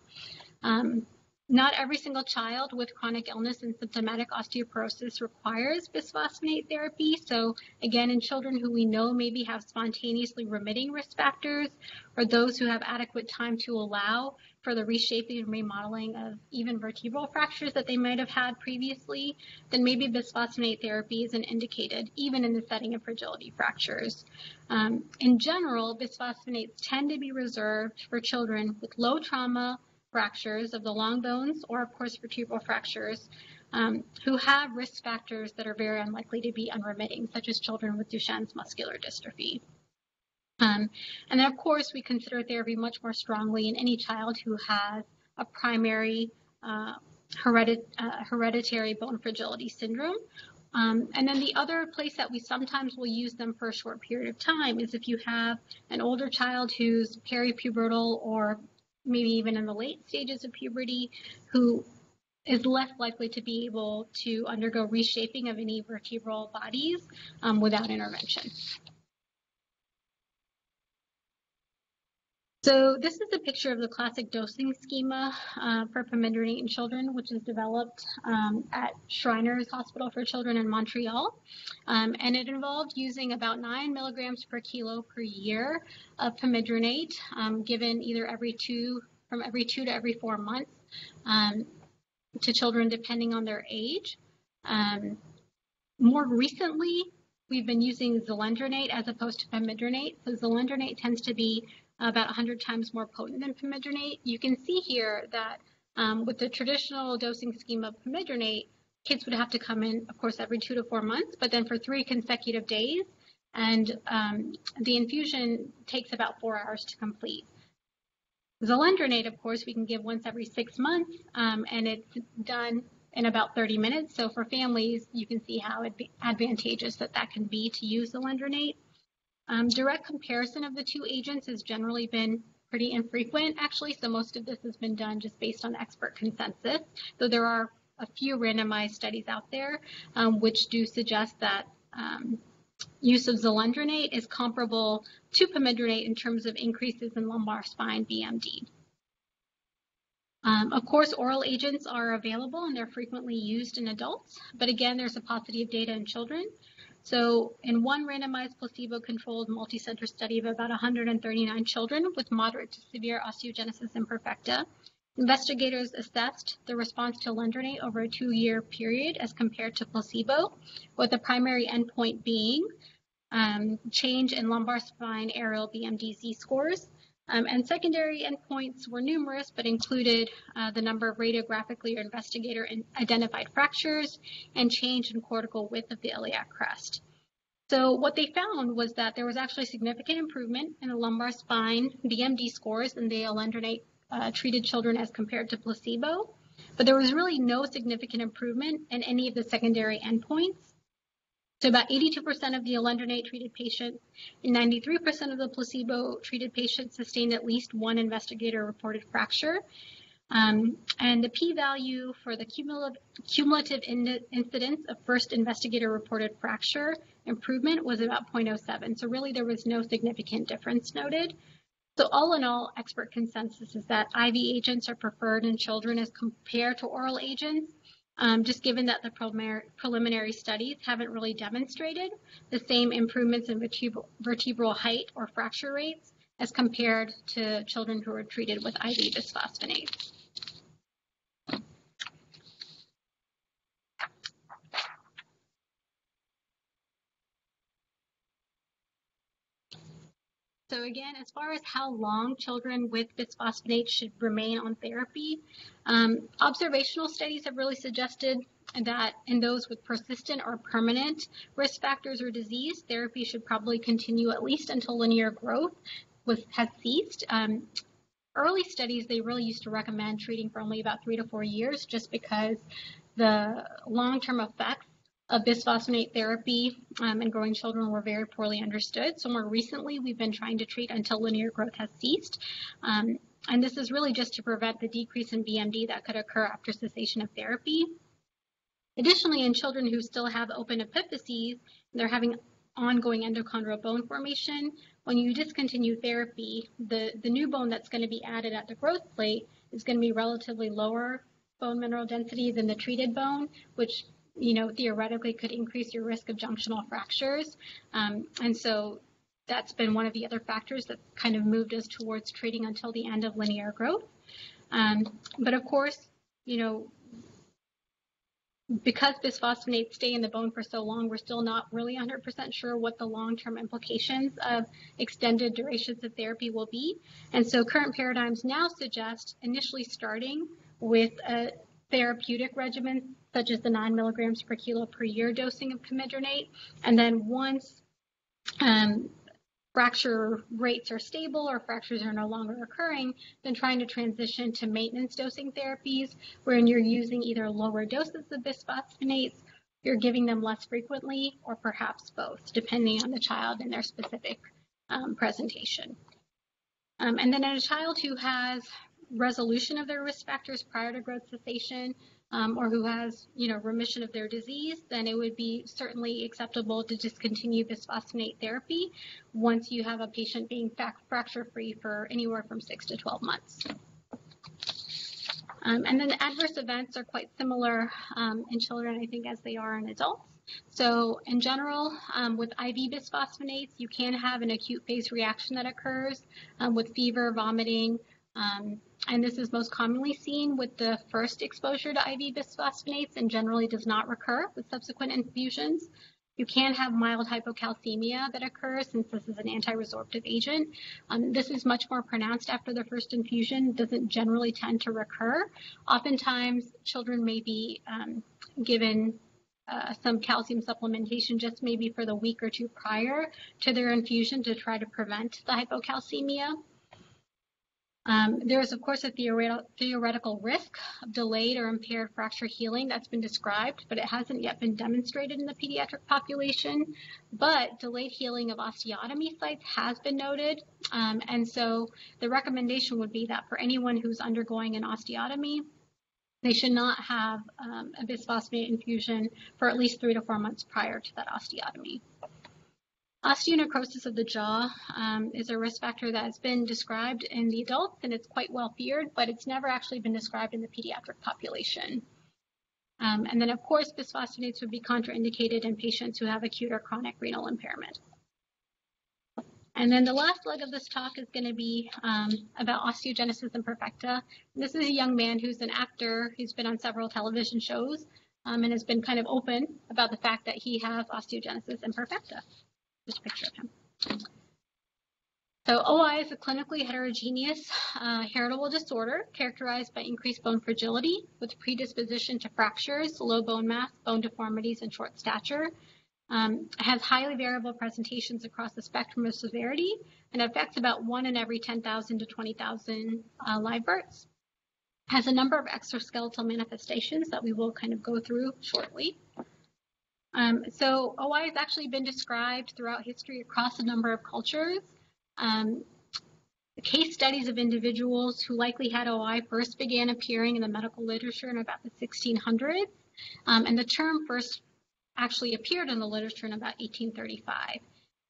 Um, not every single child with chronic illness and symptomatic osteoporosis requires bisphosphonate therapy. So again, in children who we know maybe have spontaneously remitting risk factors or those who have adequate time to allow for the reshaping and remodeling of even vertebral fractures that they might have had previously, then maybe bisphosphonate therapy isn't indicated, even in the setting of fragility fractures. Um, in general, bisphosphonates tend to be reserved for children with low trauma, fractures of the long bones or, of course, vertebral fractures um, who have risk factors that are very unlikely to be unremitting, such as children with Duchenne's muscular dystrophy. Um, and then, of course, we consider therapy much more strongly in any child who has a primary uh, heredit uh, hereditary bone fragility syndrome. Um, and then the other place that we sometimes will use them for a short period of time is if you have an older child who's peripubertal or maybe even in the late stages of puberty, who is less likely to be able to undergo reshaping of any vertebral bodies um, without intervention. So this is a picture of the classic dosing schema uh, for pamidronate in children, which is developed um, at Shriners Hospital for Children in Montreal. Um, and it involved using about 9 milligrams per kilo per year of pamidronate, um, given either every two, from every two to every four months um, to children depending on their age. Um, more recently, we've been using zoledronate as opposed to pamidronate. So zoledronate tends to be about 100 times more potent than pamidronate. You can see here that um, with the traditional dosing scheme of pamidronate, kids would have to come in, of course, every two to four months, but then for three consecutive days. And um, the infusion takes about four hours to complete. Zoledronate, of course, we can give once every six months, um, and it's done in about 30 minutes. So for families, you can see how advantageous that that can be to use zoledronate. Um, direct comparison of the two agents has generally been pretty infrequent, actually. So most of this has been done just based on expert consensus. Though there are a few randomized studies out there um, which do suggest that um, use of zoledronate is comparable to pamidronate in terms of increases in lumbar spine BMD. Um, of course, oral agents are available and they're frequently used in adults, but again, there's a paucity of data in children. So in one randomized placebo-controlled multicenter study of about 139 children with moderate to severe osteogenesis imperfecta, investigators assessed the response to alendronate over a two-year period as compared to placebo, with the primary endpoint being um, change in lumbar spine areal BMD-Z scores um, and secondary endpoints were numerous, but included uh, the number of radiographically or investigator identified fractures and change in cortical width of the iliac crest. So what they found was that there was actually significant improvement in the lumbar spine BMD scores in the alendronate uh, treated children as compared to placebo, but there was really no significant improvement in any of the secondary endpoints. So about 82% of the alendronate treated patients and 93% of the placebo treated patients sustained at least one investigator reported fracture. Um, and the p-value for the cumulative, cumulative in incidence of first investigator reported fracture improvement was about 0.07. So really there was no significant difference noted. So all in all, expert consensus is that IV agents are preferred in children as compared to oral agents um, just given that the preliminary studies haven't really demonstrated the same improvements in vertebral, vertebral height or fracture rates as compared to children who were treated with IV bisphosphonates. So again, as far as how long children with bisphosphonates should remain on therapy, um, observational studies have really suggested that in those with persistent or permanent risk factors or disease, therapy should probably continue at least until linear growth was, has ceased. Um, early studies, they really used to recommend treating for only about three to four years just because the long-term effects of bisphosphonate therapy um, in growing children were very poorly understood. So more recently, we've been trying to treat until linear growth has ceased. Um, and this is really just to prevent the decrease in BMD that could occur after cessation of therapy. Additionally, in children who still have open epiphyses, they're having ongoing endochondral bone formation. When you discontinue therapy, the, the new bone that's going to be added at the growth plate is going to be relatively lower bone mineral density than the treated bone, which you know, theoretically could increase your risk of junctional fractures. Um, and so that's been one of the other factors that kind of moved us towards treating until the end of linear growth. Um, but of course, you know, because bisphosphonates stay in the bone for so long, we're still not really 100% sure what the long-term implications of extended durations of therapy will be. And so current paradigms now suggest initially starting with a therapeutic regimen such as the 9 milligrams per kilo per year dosing of pamidronate. And then once um, fracture rates are stable or fractures are no longer occurring, then trying to transition to maintenance dosing therapies wherein you're using either lower doses of bisphosphonates, you're giving them less frequently, or perhaps both, depending on the child and their specific um, presentation. Um, and then in a child who has resolution of their risk factors prior to growth cessation, um, or who has, you know, remission of their disease, then it would be certainly acceptable to discontinue bisphosphonate therapy once you have a patient being fracture-free for anywhere from six to 12 months. Um, and then the adverse events are quite similar um, in children, I think, as they are in adults. So in general, um, with IV bisphosphonates, you can have an acute phase reaction that occurs um, with fever, vomiting, um, and this is most commonly seen with the first exposure to IV bisphosphonates and generally does not recur with subsequent infusions. You can have mild hypocalcemia that occurs since this is an anti-resorptive agent. Um, this is much more pronounced after the first infusion, doesn't generally tend to recur. Oftentimes, children may be um, given uh, some calcium supplementation just maybe for the week or two prior to their infusion to try to prevent the hypocalcemia. Um, there is, of course, a theoretical risk of delayed or impaired fracture healing that's been described, but it hasn't yet been demonstrated in the pediatric population. But delayed healing of osteotomy sites has been noted. Um, and so the recommendation would be that for anyone who's undergoing an osteotomy, they should not have um, a bisphosphonate infusion for at least three to four months prior to that osteotomy. Osteonecrosis of the jaw um, is a risk factor that has been described in the adults and it's quite well feared, but it's never actually been described in the pediatric population. Um, and then, of course, bisphosphonates would be contraindicated in patients who have acute or chronic renal impairment. And then the last leg of this talk is going to be um, about osteogenesis imperfecta. This is a young man who's an actor who's been on several television shows um, and has been kind of open about the fact that he has osteogenesis imperfecta picture of him. So OI is a clinically heterogeneous uh, heritable disorder characterized by increased bone fragility with predisposition to fractures, low bone mass, bone deformities, and short stature. Um, has highly variable presentations across the spectrum of severity and affects about one in every 10,000 to 20,000 uh, live births. Has a number of exoskeletal manifestations that we will kind of go through shortly. Um, so OI has actually been described throughout history across a number of cultures. Um, case studies of individuals who likely had OI first began appearing in the medical literature in about the 1600s, um, and the term first actually appeared in the literature in about 1835.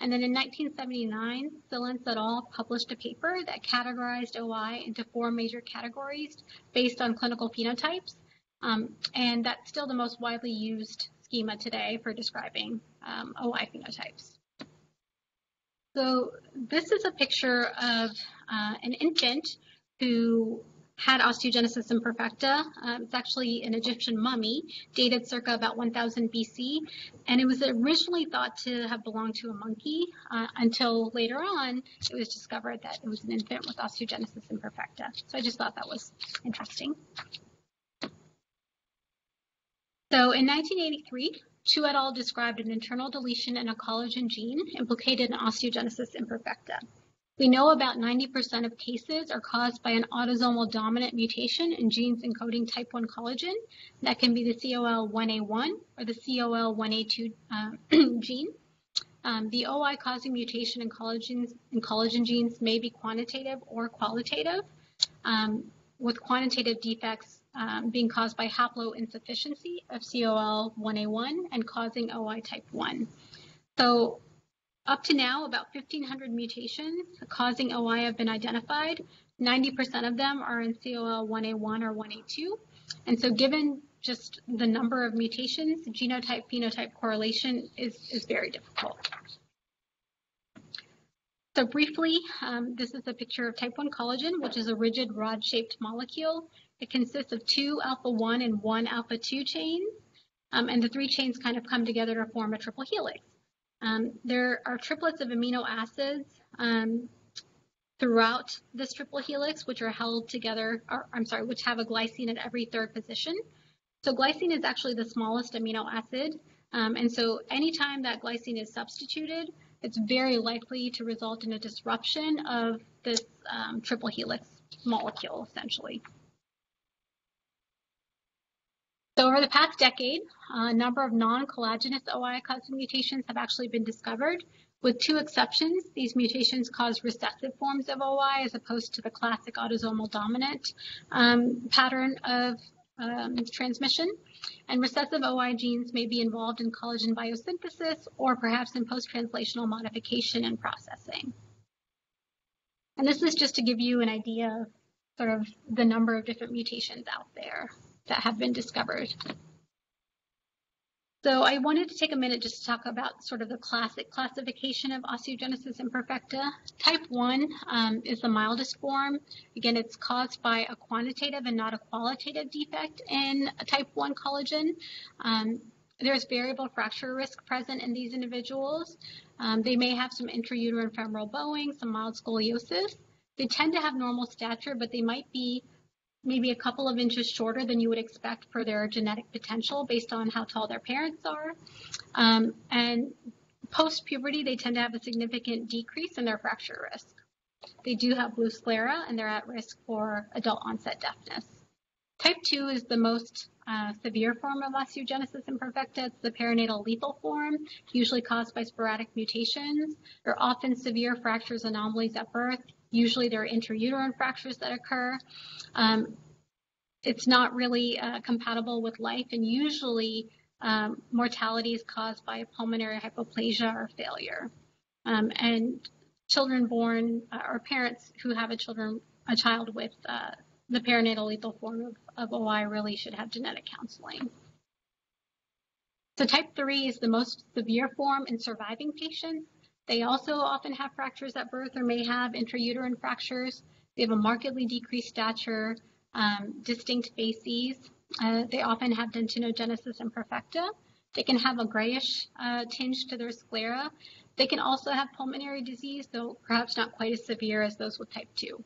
And then in 1979, Sillence et al. published a paper that categorized OI into four major categories based on clinical phenotypes. Um, and that's still the most widely used schema today for describing um, OI phenotypes. So this is a picture of uh, an infant who had osteogenesis imperfecta. Um, it's actually an Egyptian mummy dated circa about 1000 BC, and it was originally thought to have belonged to a monkey uh, until later on it was discovered that it was an infant with osteogenesis imperfecta. So I just thought that was interesting. So in 1983, Chu et al. described an internal deletion in a collagen gene implicated in osteogenesis imperfecta. We know about 90% of cases are caused by an autosomal dominant mutation in genes encoding type 1 collagen. That can be the COL1A1 or the COL1A2 uh, gene. Um, the OI causing mutation in, in collagen genes may be quantitative or qualitative, um, with quantitative defects um, being caused by haploinsufficiency of COL1A1 and causing OI type 1. So up to now, about 1,500 mutations causing OI have been identified. 90% of them are in COL1A1 or 1A2. And so given just the number of mutations, genotype-phenotype correlation is, is very difficult. So briefly, um, this is a picture of type 1 collagen, which is a rigid rod-shaped molecule. It consists of two alpha 1 and one alpha 2 chains, um, and the three chains kind of come together to form a triple helix. Um, there are triplets of amino acids um, throughout this triple helix, which are held together, or, I'm sorry, which have a glycine at every third position. So glycine is actually the smallest amino acid, um, and so anytime that glycine is substituted, it's very likely to result in a disruption of this um, triple helix molecule, essentially. So over the past decade, a number of non-collagenous OI causing mutations have actually been discovered. With two exceptions, these mutations cause recessive forms of OI as opposed to the classic autosomal dominant um, pattern of um, transmission. And recessive OI genes may be involved in collagen biosynthesis or perhaps in post-translational modification and processing. And this is just to give you an idea of sort of the number of different mutations out there that have been discovered. So I wanted to take a minute just to talk about sort of the classic classification of osteogenesis imperfecta. Type 1 um, is the mildest form. Again, it's caused by a quantitative and not a qualitative defect in type 1 collagen. Um, there's variable fracture risk present in these individuals. Um, they may have some intrauterine femoral bowing, some mild scoliosis. They tend to have normal stature, but they might be maybe a couple of inches shorter than you would expect for their genetic potential based on how tall their parents are. Um, and post puberty, they tend to have a significant decrease in their fracture risk. They do have blue sclera and they're at risk for adult onset deafness. Type 2 is the most uh, severe form of osteogenesis imperfecta. It's the perinatal lethal form, usually caused by sporadic mutations. There are often severe fractures anomalies at birth. Usually there are intrauterine fractures that occur. Um, it's not really uh, compatible with life, and usually um, mortality is caused by pulmonary hypoplasia or failure. Um, and children born uh, or parents who have a children a child with uh, the perinatal lethal form of, of OI really should have genetic counseling. So type 3 is the most severe form in surviving patients. They also often have fractures at birth or may have intrauterine fractures. They have a markedly decreased stature, um, distinct faces. Uh, they often have dentinogenesis imperfecta. They can have a grayish uh, tinge to their sclera. They can also have pulmonary disease, though perhaps not quite as severe as those with type 2.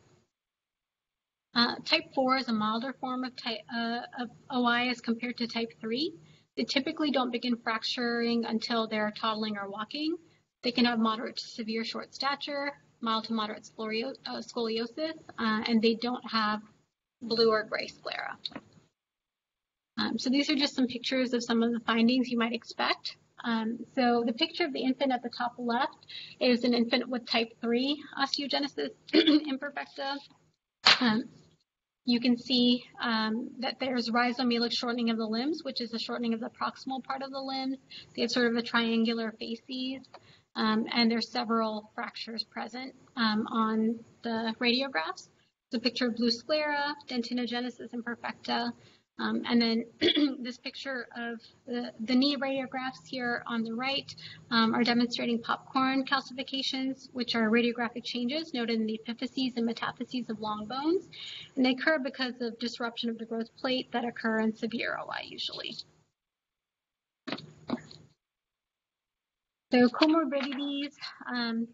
Uh, type 4 is a milder form of, type, uh, of OI as compared to type 3. They typically don't begin fracturing until they're toddling or walking. They can have moderate to severe short stature, mild to moderate uh, scoliosis, uh, and they don't have blue or gray sclera. Um, so these are just some pictures of some of the findings you might expect. Um, so the picture of the infant at the top left is an infant with type 3 osteogenesis imperfecta. Um, you can see um, that there's rhizomelic shortening of the limbs, which is a shortening of the proximal part of the limbs. They have sort of a triangular facies, um, and there's several fractures present um, on the radiographs. It's a picture of blue sclera, dentinogenesis imperfecta, um, and then this picture of the, the, knee radiographs here on the right um, are demonstrating popcorn calcifications, which are radiographic changes noted in the epiphyses and metaphyses of long bones. And they occur because of disruption of the growth plate that occur in severe OI usually. So comorbidities, um,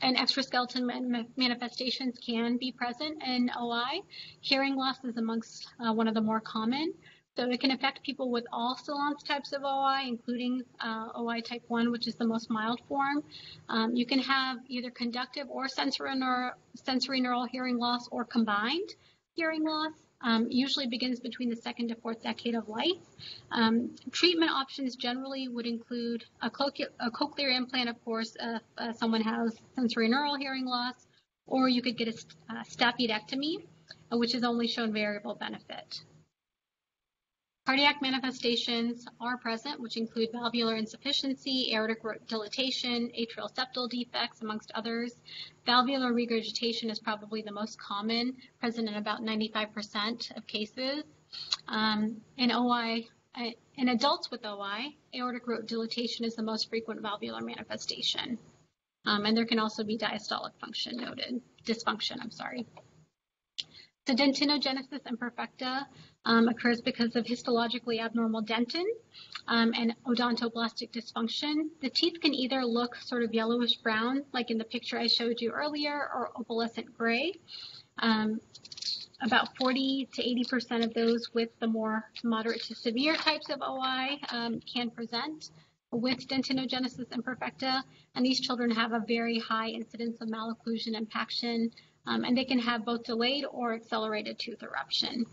and extraskeleton man manifestations can be present in OI. Hearing loss is amongst uh, one of the more common. So it can affect people with all Sillence's types of OI, including uh, OI type 1, which is the most mild form. Um, you can have either conductive or sensory, sensory neural hearing loss or combined hearing loss um, usually begins between the second to fourth decade of life. Um, treatment options generally would include a, a cochlear implant, of course, if uh, someone has sensory neural hearing loss, or you could get a, a stapedectomy, uh, which has only shown variable benefit. Cardiac manifestations are present, which include valvular insufficiency, aortic dilatation, atrial septal defects, amongst others. Valvular regurgitation is probably the most common, present in about 95% of cases. Um, in OI, uh, in adults with OI, aortic root dilatation is the most frequent valvular manifestation. Um, and there can also be diastolic function noted, dysfunction, I'm sorry. So dentinogenesis imperfecta um, occurs because of histologically abnormal dentin um, and odontoblastic dysfunction. The teeth can either look sort of yellowish brown, like in the picture I showed you earlier, or opalescent gray. Um, about 40 to 80% of those with the more moderate to severe types of OI um, can present with dentinogenesis imperfecta, and these children have a very high incidence of malocclusion impaction um, and they can have both delayed or accelerated tooth eruption.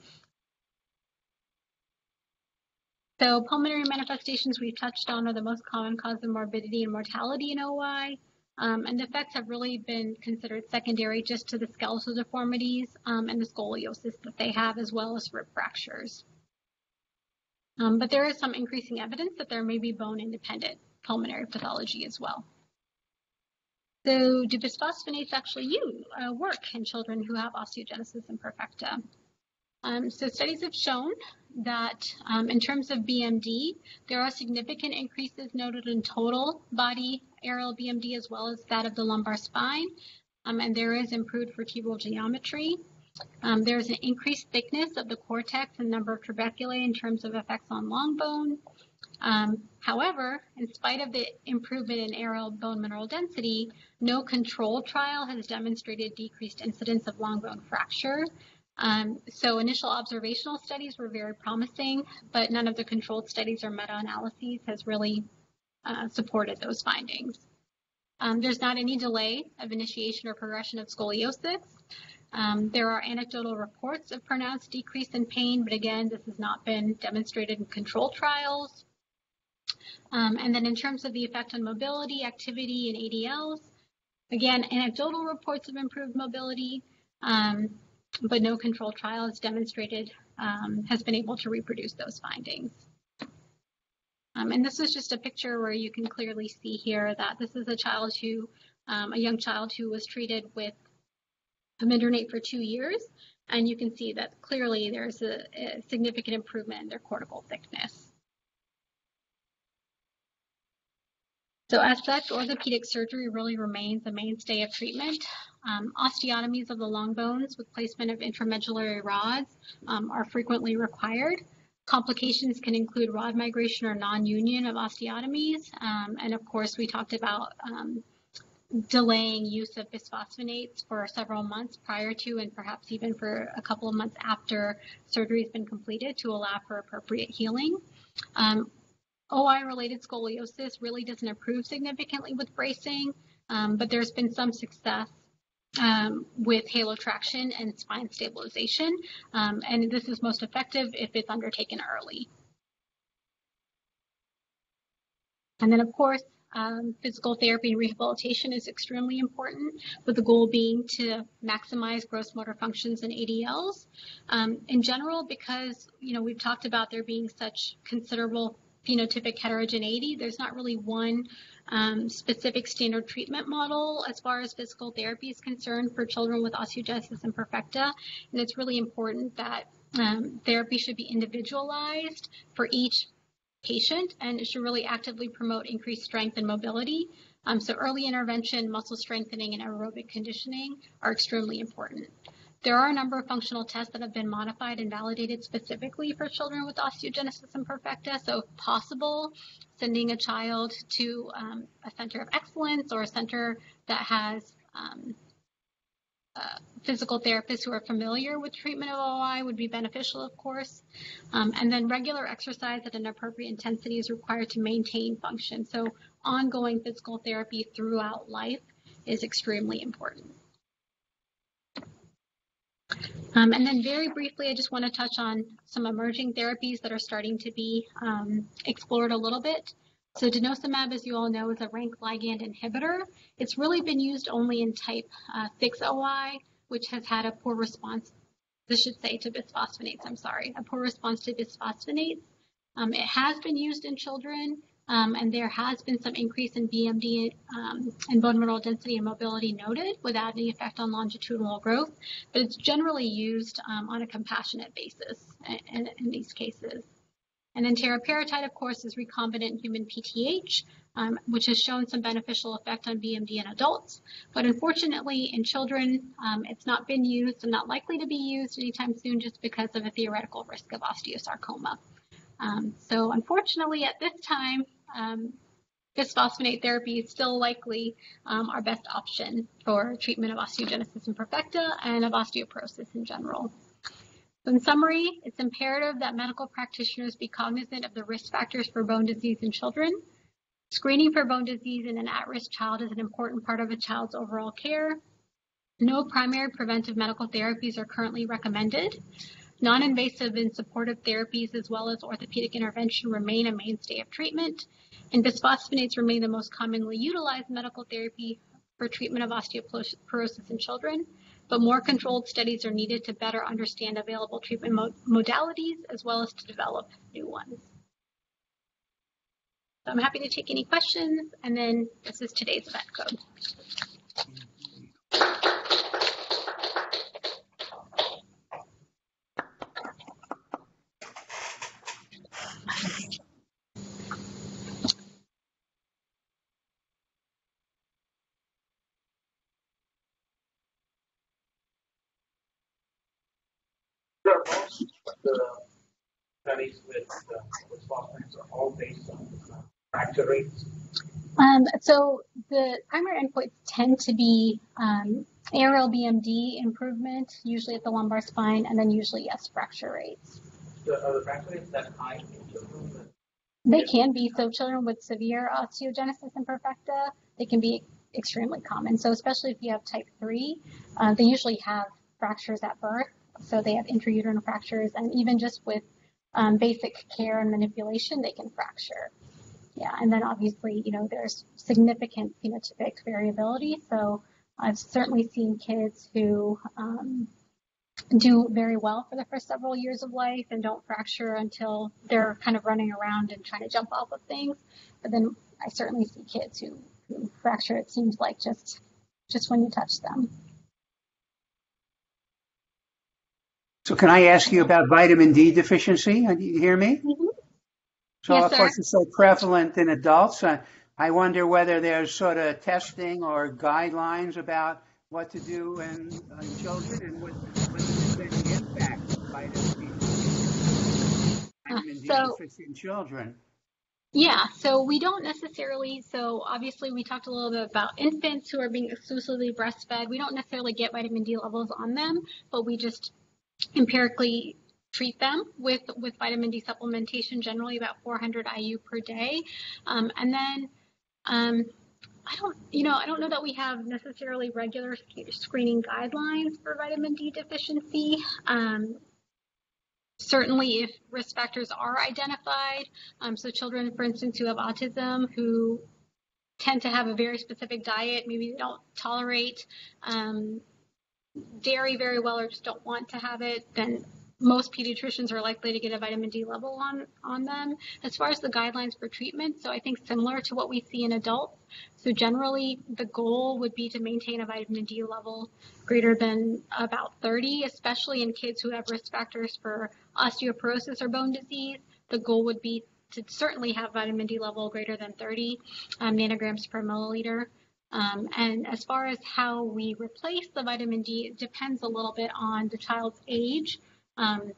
So pulmonary manifestations we've touched on are the most common cause of morbidity and mortality in OI. Um, and the effects have really been considered secondary just to the skeletal deformities um, and the scoliosis that they have, as well as rib fractures. Um, but there is some increasing evidence that there may be bone-independent pulmonary pathology as well. So do bisphosphonates actually uh, work in children who have osteogenesis imperfecta? Um, so studies have shown that um, in terms of BMD, there are significant increases noted in total body areal BMD as well as that of the lumbar spine, um, and there is improved vertebral geometry. Um, there's an increased thickness of the cortex and number of trabeculae in terms of effects on long bone. Um, however, in spite of the improvement in areal bone mineral density, no control trial has demonstrated decreased incidence of long bone fracture. Um, so initial observational studies were very promising, but none of the controlled studies or meta-analyses has really uh, supported those findings. Um, there's not any delay of initiation or progression of scoliosis. Um, there are anecdotal reports of pronounced decrease in pain, but again, this has not been demonstrated in controlled trials. Um, and then in terms of the effect on mobility, activity, and ADLs, again, anecdotal reports of improved mobility, um, but no controlled trial has demonstrated, um, has been able to reproduce those findings. Um, and this is just a picture where you can clearly see here that this is a child who, um, a young child who was treated with midronate for two years. And you can see that clearly there's a, a significant improvement in their cortical thickness. So as such, orthopedic surgery really remains the mainstay of treatment. Um, osteotomies of the long bones with placement of intramedullary rods um, are frequently required. Complications can include rod migration or non-union of osteotomies. Um, and of course, we talked about um, delaying use of bisphosphonates for several months prior to and perhaps even for a couple of months after surgery has been completed to allow for appropriate healing. Um, OI-related scoliosis really doesn't improve significantly with bracing, um, but there's been some success um, with halo traction and spine stabilization, um, and this is most effective if it's undertaken early. And then, of course, um, physical therapy and rehabilitation is extremely important, with the goal being to maximize gross motor functions and ADLs. Um, in general, because you know we've talked about there being such considerable phenotypic heterogeneity, there's not really one um, specific standard treatment model as far as physical therapy is concerned for children with osteogenesis imperfecta, and it's really important that um, therapy should be individualized for each patient and it should really actively promote increased strength and mobility. Um, so early intervention, muscle strengthening, and aerobic conditioning are extremely important. There are a number of functional tests that have been modified and validated specifically for children with osteogenesis imperfecta. So if possible, sending a child to um, a center of excellence or a center that has um, uh, physical therapists who are familiar with treatment of OI would be beneficial, of course. Um, and then regular exercise at an appropriate intensity is required to maintain function. So ongoing physical therapy throughout life is extremely important. Um, and then very briefly, I just want to touch on some emerging therapies that are starting to be um, explored a little bit. So denosumab, as you all know, is a rank ligand inhibitor. It's really been used only in type uh, 6 OI, which has had a poor response, this should say to bisphosphonates, I'm sorry, a poor response to bisphosphonates. Um, it has been used in children, um, and there has been some increase in BMD um, and bone mineral density and mobility noted without any effect on longitudinal growth, but it's generally used um, on a compassionate basis in, in these cases. And then teriparatide, of course, is recombinant human PTH, um, which has shown some beneficial effect on BMD in adults. But unfortunately, in children, um, it's not been used and not likely to be used anytime soon just because of a theoretical risk of osteosarcoma. Um, so unfortunately, at this time, um, bisphosphonate therapy is still likely um, our best option for treatment of osteogenesis imperfecta and of osteoporosis in general. So in summary, it's imperative that medical practitioners be cognizant of the risk factors for bone disease in children. Screening for bone disease in an at-risk child is an important part of a child's overall care. No primary preventive medical therapies are currently recommended. Non-invasive and supportive therapies as well as orthopedic intervention remain a mainstay of treatment, and bisphosphonates remain the most commonly utilized medical therapy for treatment of osteoporosis in children but more controlled studies are needed to better understand available treatment mo modalities as well as to develop new ones. So I'm happy to take any questions, and then this is today's event code. are most of the studies with, uh, bisphosphonates are all based on uh, fracture rates. Um, so the primary endpoints tend to be um, areal BMD improvement, usually at the lumbar spine, and then usually yes, fracture rates. The, are the fracture rates that high in children? They can be so children with severe osteogenesis imperfecta, they can be extremely common. So especially if you have type three, uh, they usually have fractures at birth. So they have intrauterine fractures, and even just with um, basic care and manipulation, they can fracture. Yeah, and then obviously, you know, there's significant phenotypic variability. So I've certainly seen kids who um, do very well for the first several years of life and don't fracture until they're kind of running around and trying to jump off of things. But then I certainly see kids who, who fracture, it seems like just just when you touch them. So can I ask you about vitamin D deficiency? Do you hear me? Mhm. So Yes, of course it's so prevalent in adults. I, I wonder whether there's sort of testing or guidelines about what to do in, in children and what, whether there's any impact of vitamin D, vitamin so- deficient children. Yeah, so we don't necessarily, so obviously we talked a little bit about infants who are being exclusively breastfed. We don't necessarily get vitamin D levels on them, but we just empirically treat them with, with vitamin D supplementation, generally about 400 IU per day. Um, and then, um, I don't, you know, I don't know that we have necessarily regular screening guidelines for vitamin D deficiency. Um, certainly if risk factors are identified, um, so children, for instance, who have autism, who tend to have a very specific diet, maybe they don't tolerate um, dairy very well or just don't want to have it, then most pediatricians are likely to get a vitamin D level on, on them. As far as the guidelines for treatment, so I think similar to what we see in adults. So generally, the goal would be to maintain a vitamin D level greater than about 30, especially in kids who have risk factors for osteoporosis or bone disease. The goal would be to certainly have vitamin D level greater than 30 um, nanograms per milliliter. Um, and as far as how we replace the vitamin D, it depends a little bit on the child's age. Um,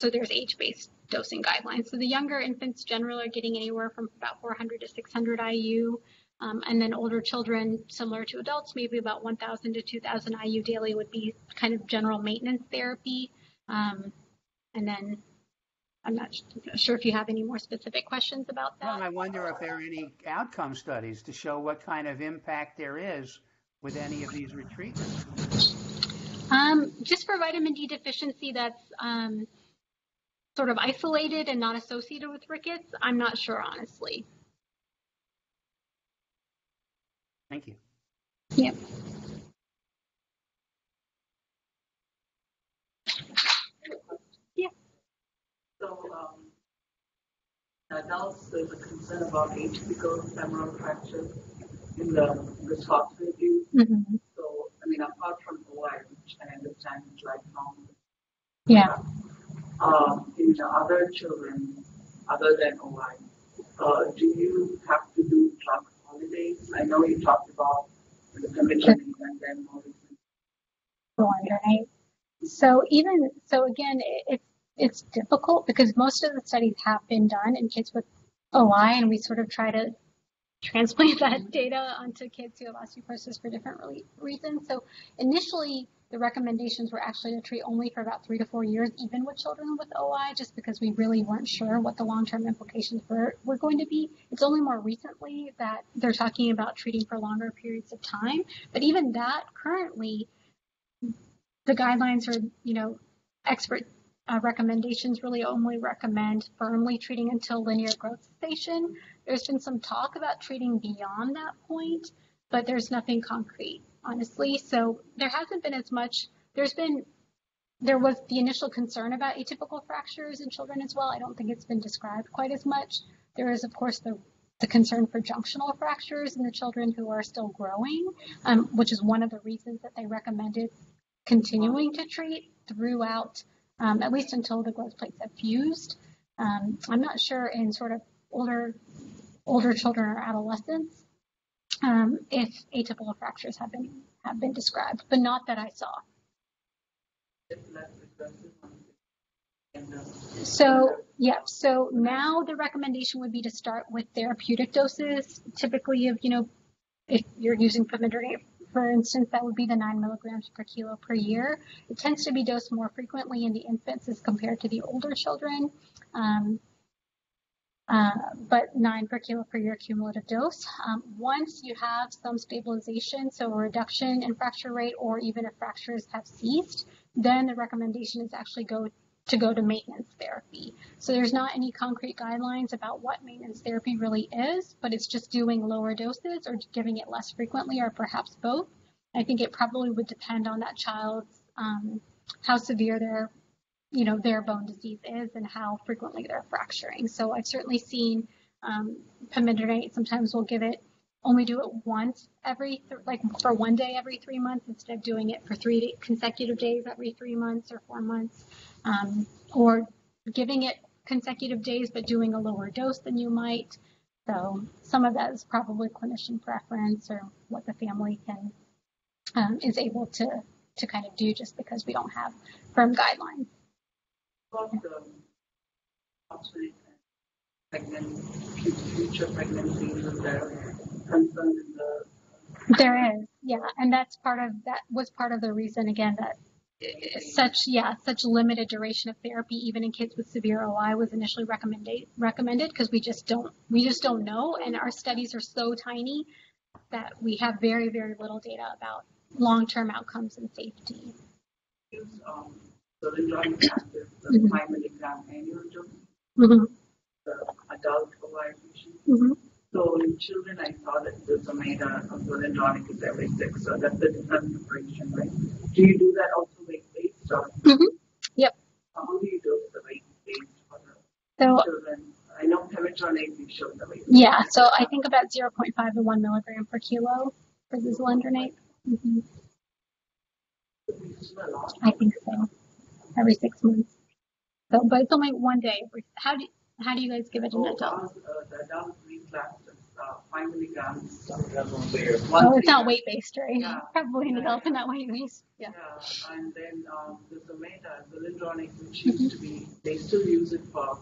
so there's age-based dosing guidelines. So the younger infants generally are getting anywhere from about 400 to 600 IU. Um, and then older children, similar to adults, maybe about 1,000 to 2,000 IU daily would be kind of general maintenance therapy. Um, and then I'm not sure if you have any more specific questions about Well, that. I wonder if there are any outcome studies to show what kind of impact there is with any of these retreatments. Um, just for vitamin D deficiency that's um, sort of isolated and not associated with rickets, I'm not sure, honestly. Thank you. Yep. Yeah. So, um, adults, there's a concern about atypical femoral fracture in the bisphosphonate use. Mhm. So, Mean, apart from OI, which I understand is lifelong. Yeah. Um, in the other children, other than OI, uh, do you have to do drug holidays? I know you talked about the commission and then all this. Wonder, right? So even so, again, it, it's it's difficult because most of the studies have been done in kids with OI, and we sort of try to transplant that data onto kids who have osteoporosis for different re- reasons. So initially, the recommendations were actually to treat only for about three to four years, even with children with OI, just because we really weren't sure what the long-term implications were, were going to be. It's only more recently that they're talking about treating for longer periods of time. But even that currently, the guidelines are, you know, expert uh, recommendations really only recommend firmly treating until linear growth cessation. There's been some talk about treating beyond that point, but there's nothing concrete, honestly. So there hasn't been as much. There's been there was the initial concern about atypical fractures in children as well. I don't think it's been described quite as much. There is, of course, the the concern for junctional fractures in the children who are still growing, um, which is one of the reasons that they recommended continuing to treat throughout, um, at least until the growth plates have fused. Um, I'm not sure in sort of older older children or adolescents um, if atypical fractures have been have been described, but not that I saw. So, yeah, so now the recommendation would be to start with therapeutic doses, typically of, you know, if you're using pamidronate, for instance, that would be the nine milligrams per kilo per year. It tends to be dosed more frequently in the infants as compared to the older children. Um, uh, but nine per kilo per year cumulative dose. Um, once you have some stabilization, so a reduction in fracture rate, or even if fractures have ceased, then the recommendation is actually go to go to maintenance therapy. So there's not any concrete guidelines about what maintenance therapy really is, but it's just doing lower doses or giving it less frequently, or perhaps both. I think it probably would depend on that child's um, how severe their you know their bone disease is and how frequently they're fracturing. So I've certainly seen um. Sometimes we'll give it only do it once every like for one day every three months instead of doing it for three consecutive days every three months or four months, um, or giving it consecutive days but doing a lower dose than you might. So some of that is probably clinician preference or what the family can um, is able to to kind of do just because we don't have firm guidelines. The there is, yeah, and that's part of that was part of the reason again that such yeah such limited duration of therapy even in kids with severe OI was initially recommended recommended because we just don't we just don't know and our studies are so tiny that we have very very little data about long term outcomes and safety. Use, um, zoledronic acid, the Mhm. five milligram annual dose, Mm-hmm. the adult patient. Mm-hmm. So in children, I saw that the Zometa or Zolendronic is every six, so that's the different preparation, right? Do you do that also weight based or? Mhm. Yep. How do you dose the weight based for So children? I know Pamidronic, you showed the weight. yeah, so I think about 0.5 to 1 milligram per kilo for the Zolendronate. hmm lot. I think so. Every six months. So, but it's only one day. How do how do you guys give it in Oh, adult? ours, uh, the adult Reclast uh, five milligrams. That's one there. once Oh, it's not weight based, right? Yeah. Probably an Yeah, adult and yeah. not weight based. Yeah. Yeah, and then um, the Zometa, Zolendronic, which used to be, they still use it for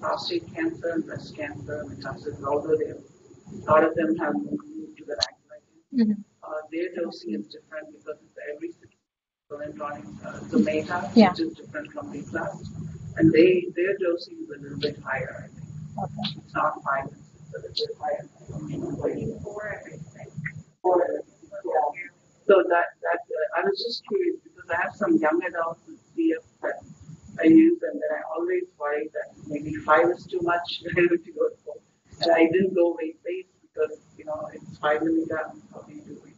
prostate cancer and breast cancer, metastasis, although they, a lot of them have moved to the active. Mhm. Uh, their dosing is different because it's every six Zolendronic, uh, Zometa, Yeah. which is different from Reclast. And they, their dosing is a little bit higher, I think. Okay. It's not five, it's a little bit higher. Four, I think. Four, yeah. So that, that, uh, I was just curious because I have some young adults with CF that I use and then I always worry that maybe five is too much, to go for. And I didn't go weight based because, you know, it's five milligrams, how do you do it?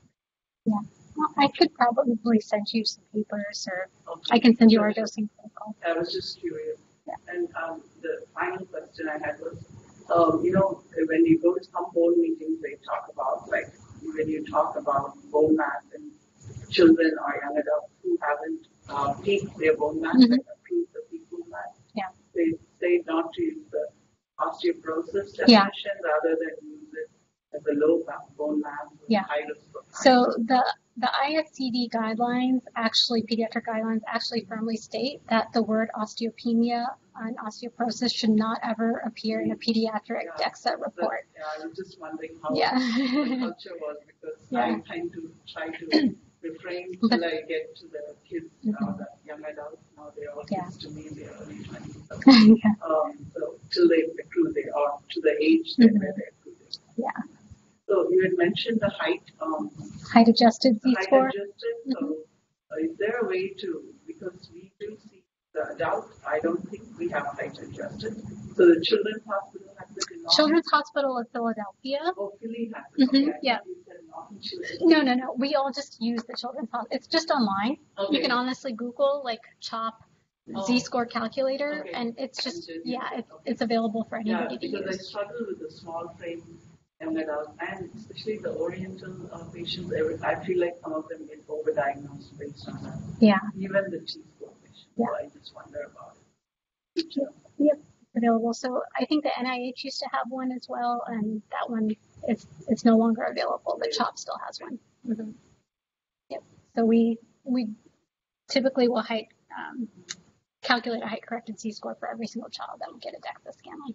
Yeah. Well, I could probably send you some papers, or I can send you our dosing protocol. I was just curious. Yeah. And um, the final question I had was, um, you know, when you go to some board meetings, they talk about, like, when you talk about bone mass and children or young adults who haven't uh, peaked their bone mass, Mhm. like approved the peak bone mass, Yeah. they say not to use the osteoporosis Yeah. definition rather than as a low bone mass Yeah. high risk of So the the ISCD guidelines, actually pediatric guidelines, actually firmly state that the word osteopenia and osteoporosis should not ever appear in a pediatric Yeah. DEXA report. yeah, I was just wondering how Yeah. the culture was because Yeah. I'm trying to try to refrain till I get to the kids, uh, the young adults. Now they're all Mm-hmm. Yeah. kids to me, they're early twenties. So, yeah. um, so till they accrue, they are to the age that Mhm. where they accrue. Yeah. So you had mentioned the height, um, Height adjusted Z height score. adjusted. So Mm-hmm. uh, is there a way to because we do see the adult? I don't think we have height adjusted. So the children's hospital has in. Children's Hospital of Philadelphia. Oh, Philly has it. Mhm, Okay, yeah. you said Norton Children's. No, no, no. We all just use the Children's Hospital. It's just online. You can honestly Google like CHOP Oh. Z score calculator, Okay. and it's And just then- yeah, it's okay. it's available for Yeah, anybody to because I use. struggle with the small frame adults and especially the Oriental uh, patients. Every, I feel like some of them get overdiagnosed based on that. Yeah. Even the score patients. Yeah. So I just wonder about it. Yep, it's available. So I think the NIH used to have one as well, and that one is it's no longer available. The CHOP still has one. hmm Yep. So we we typically will height um, calculate a height corrected Z score for every single child that will get a DEXA scan on.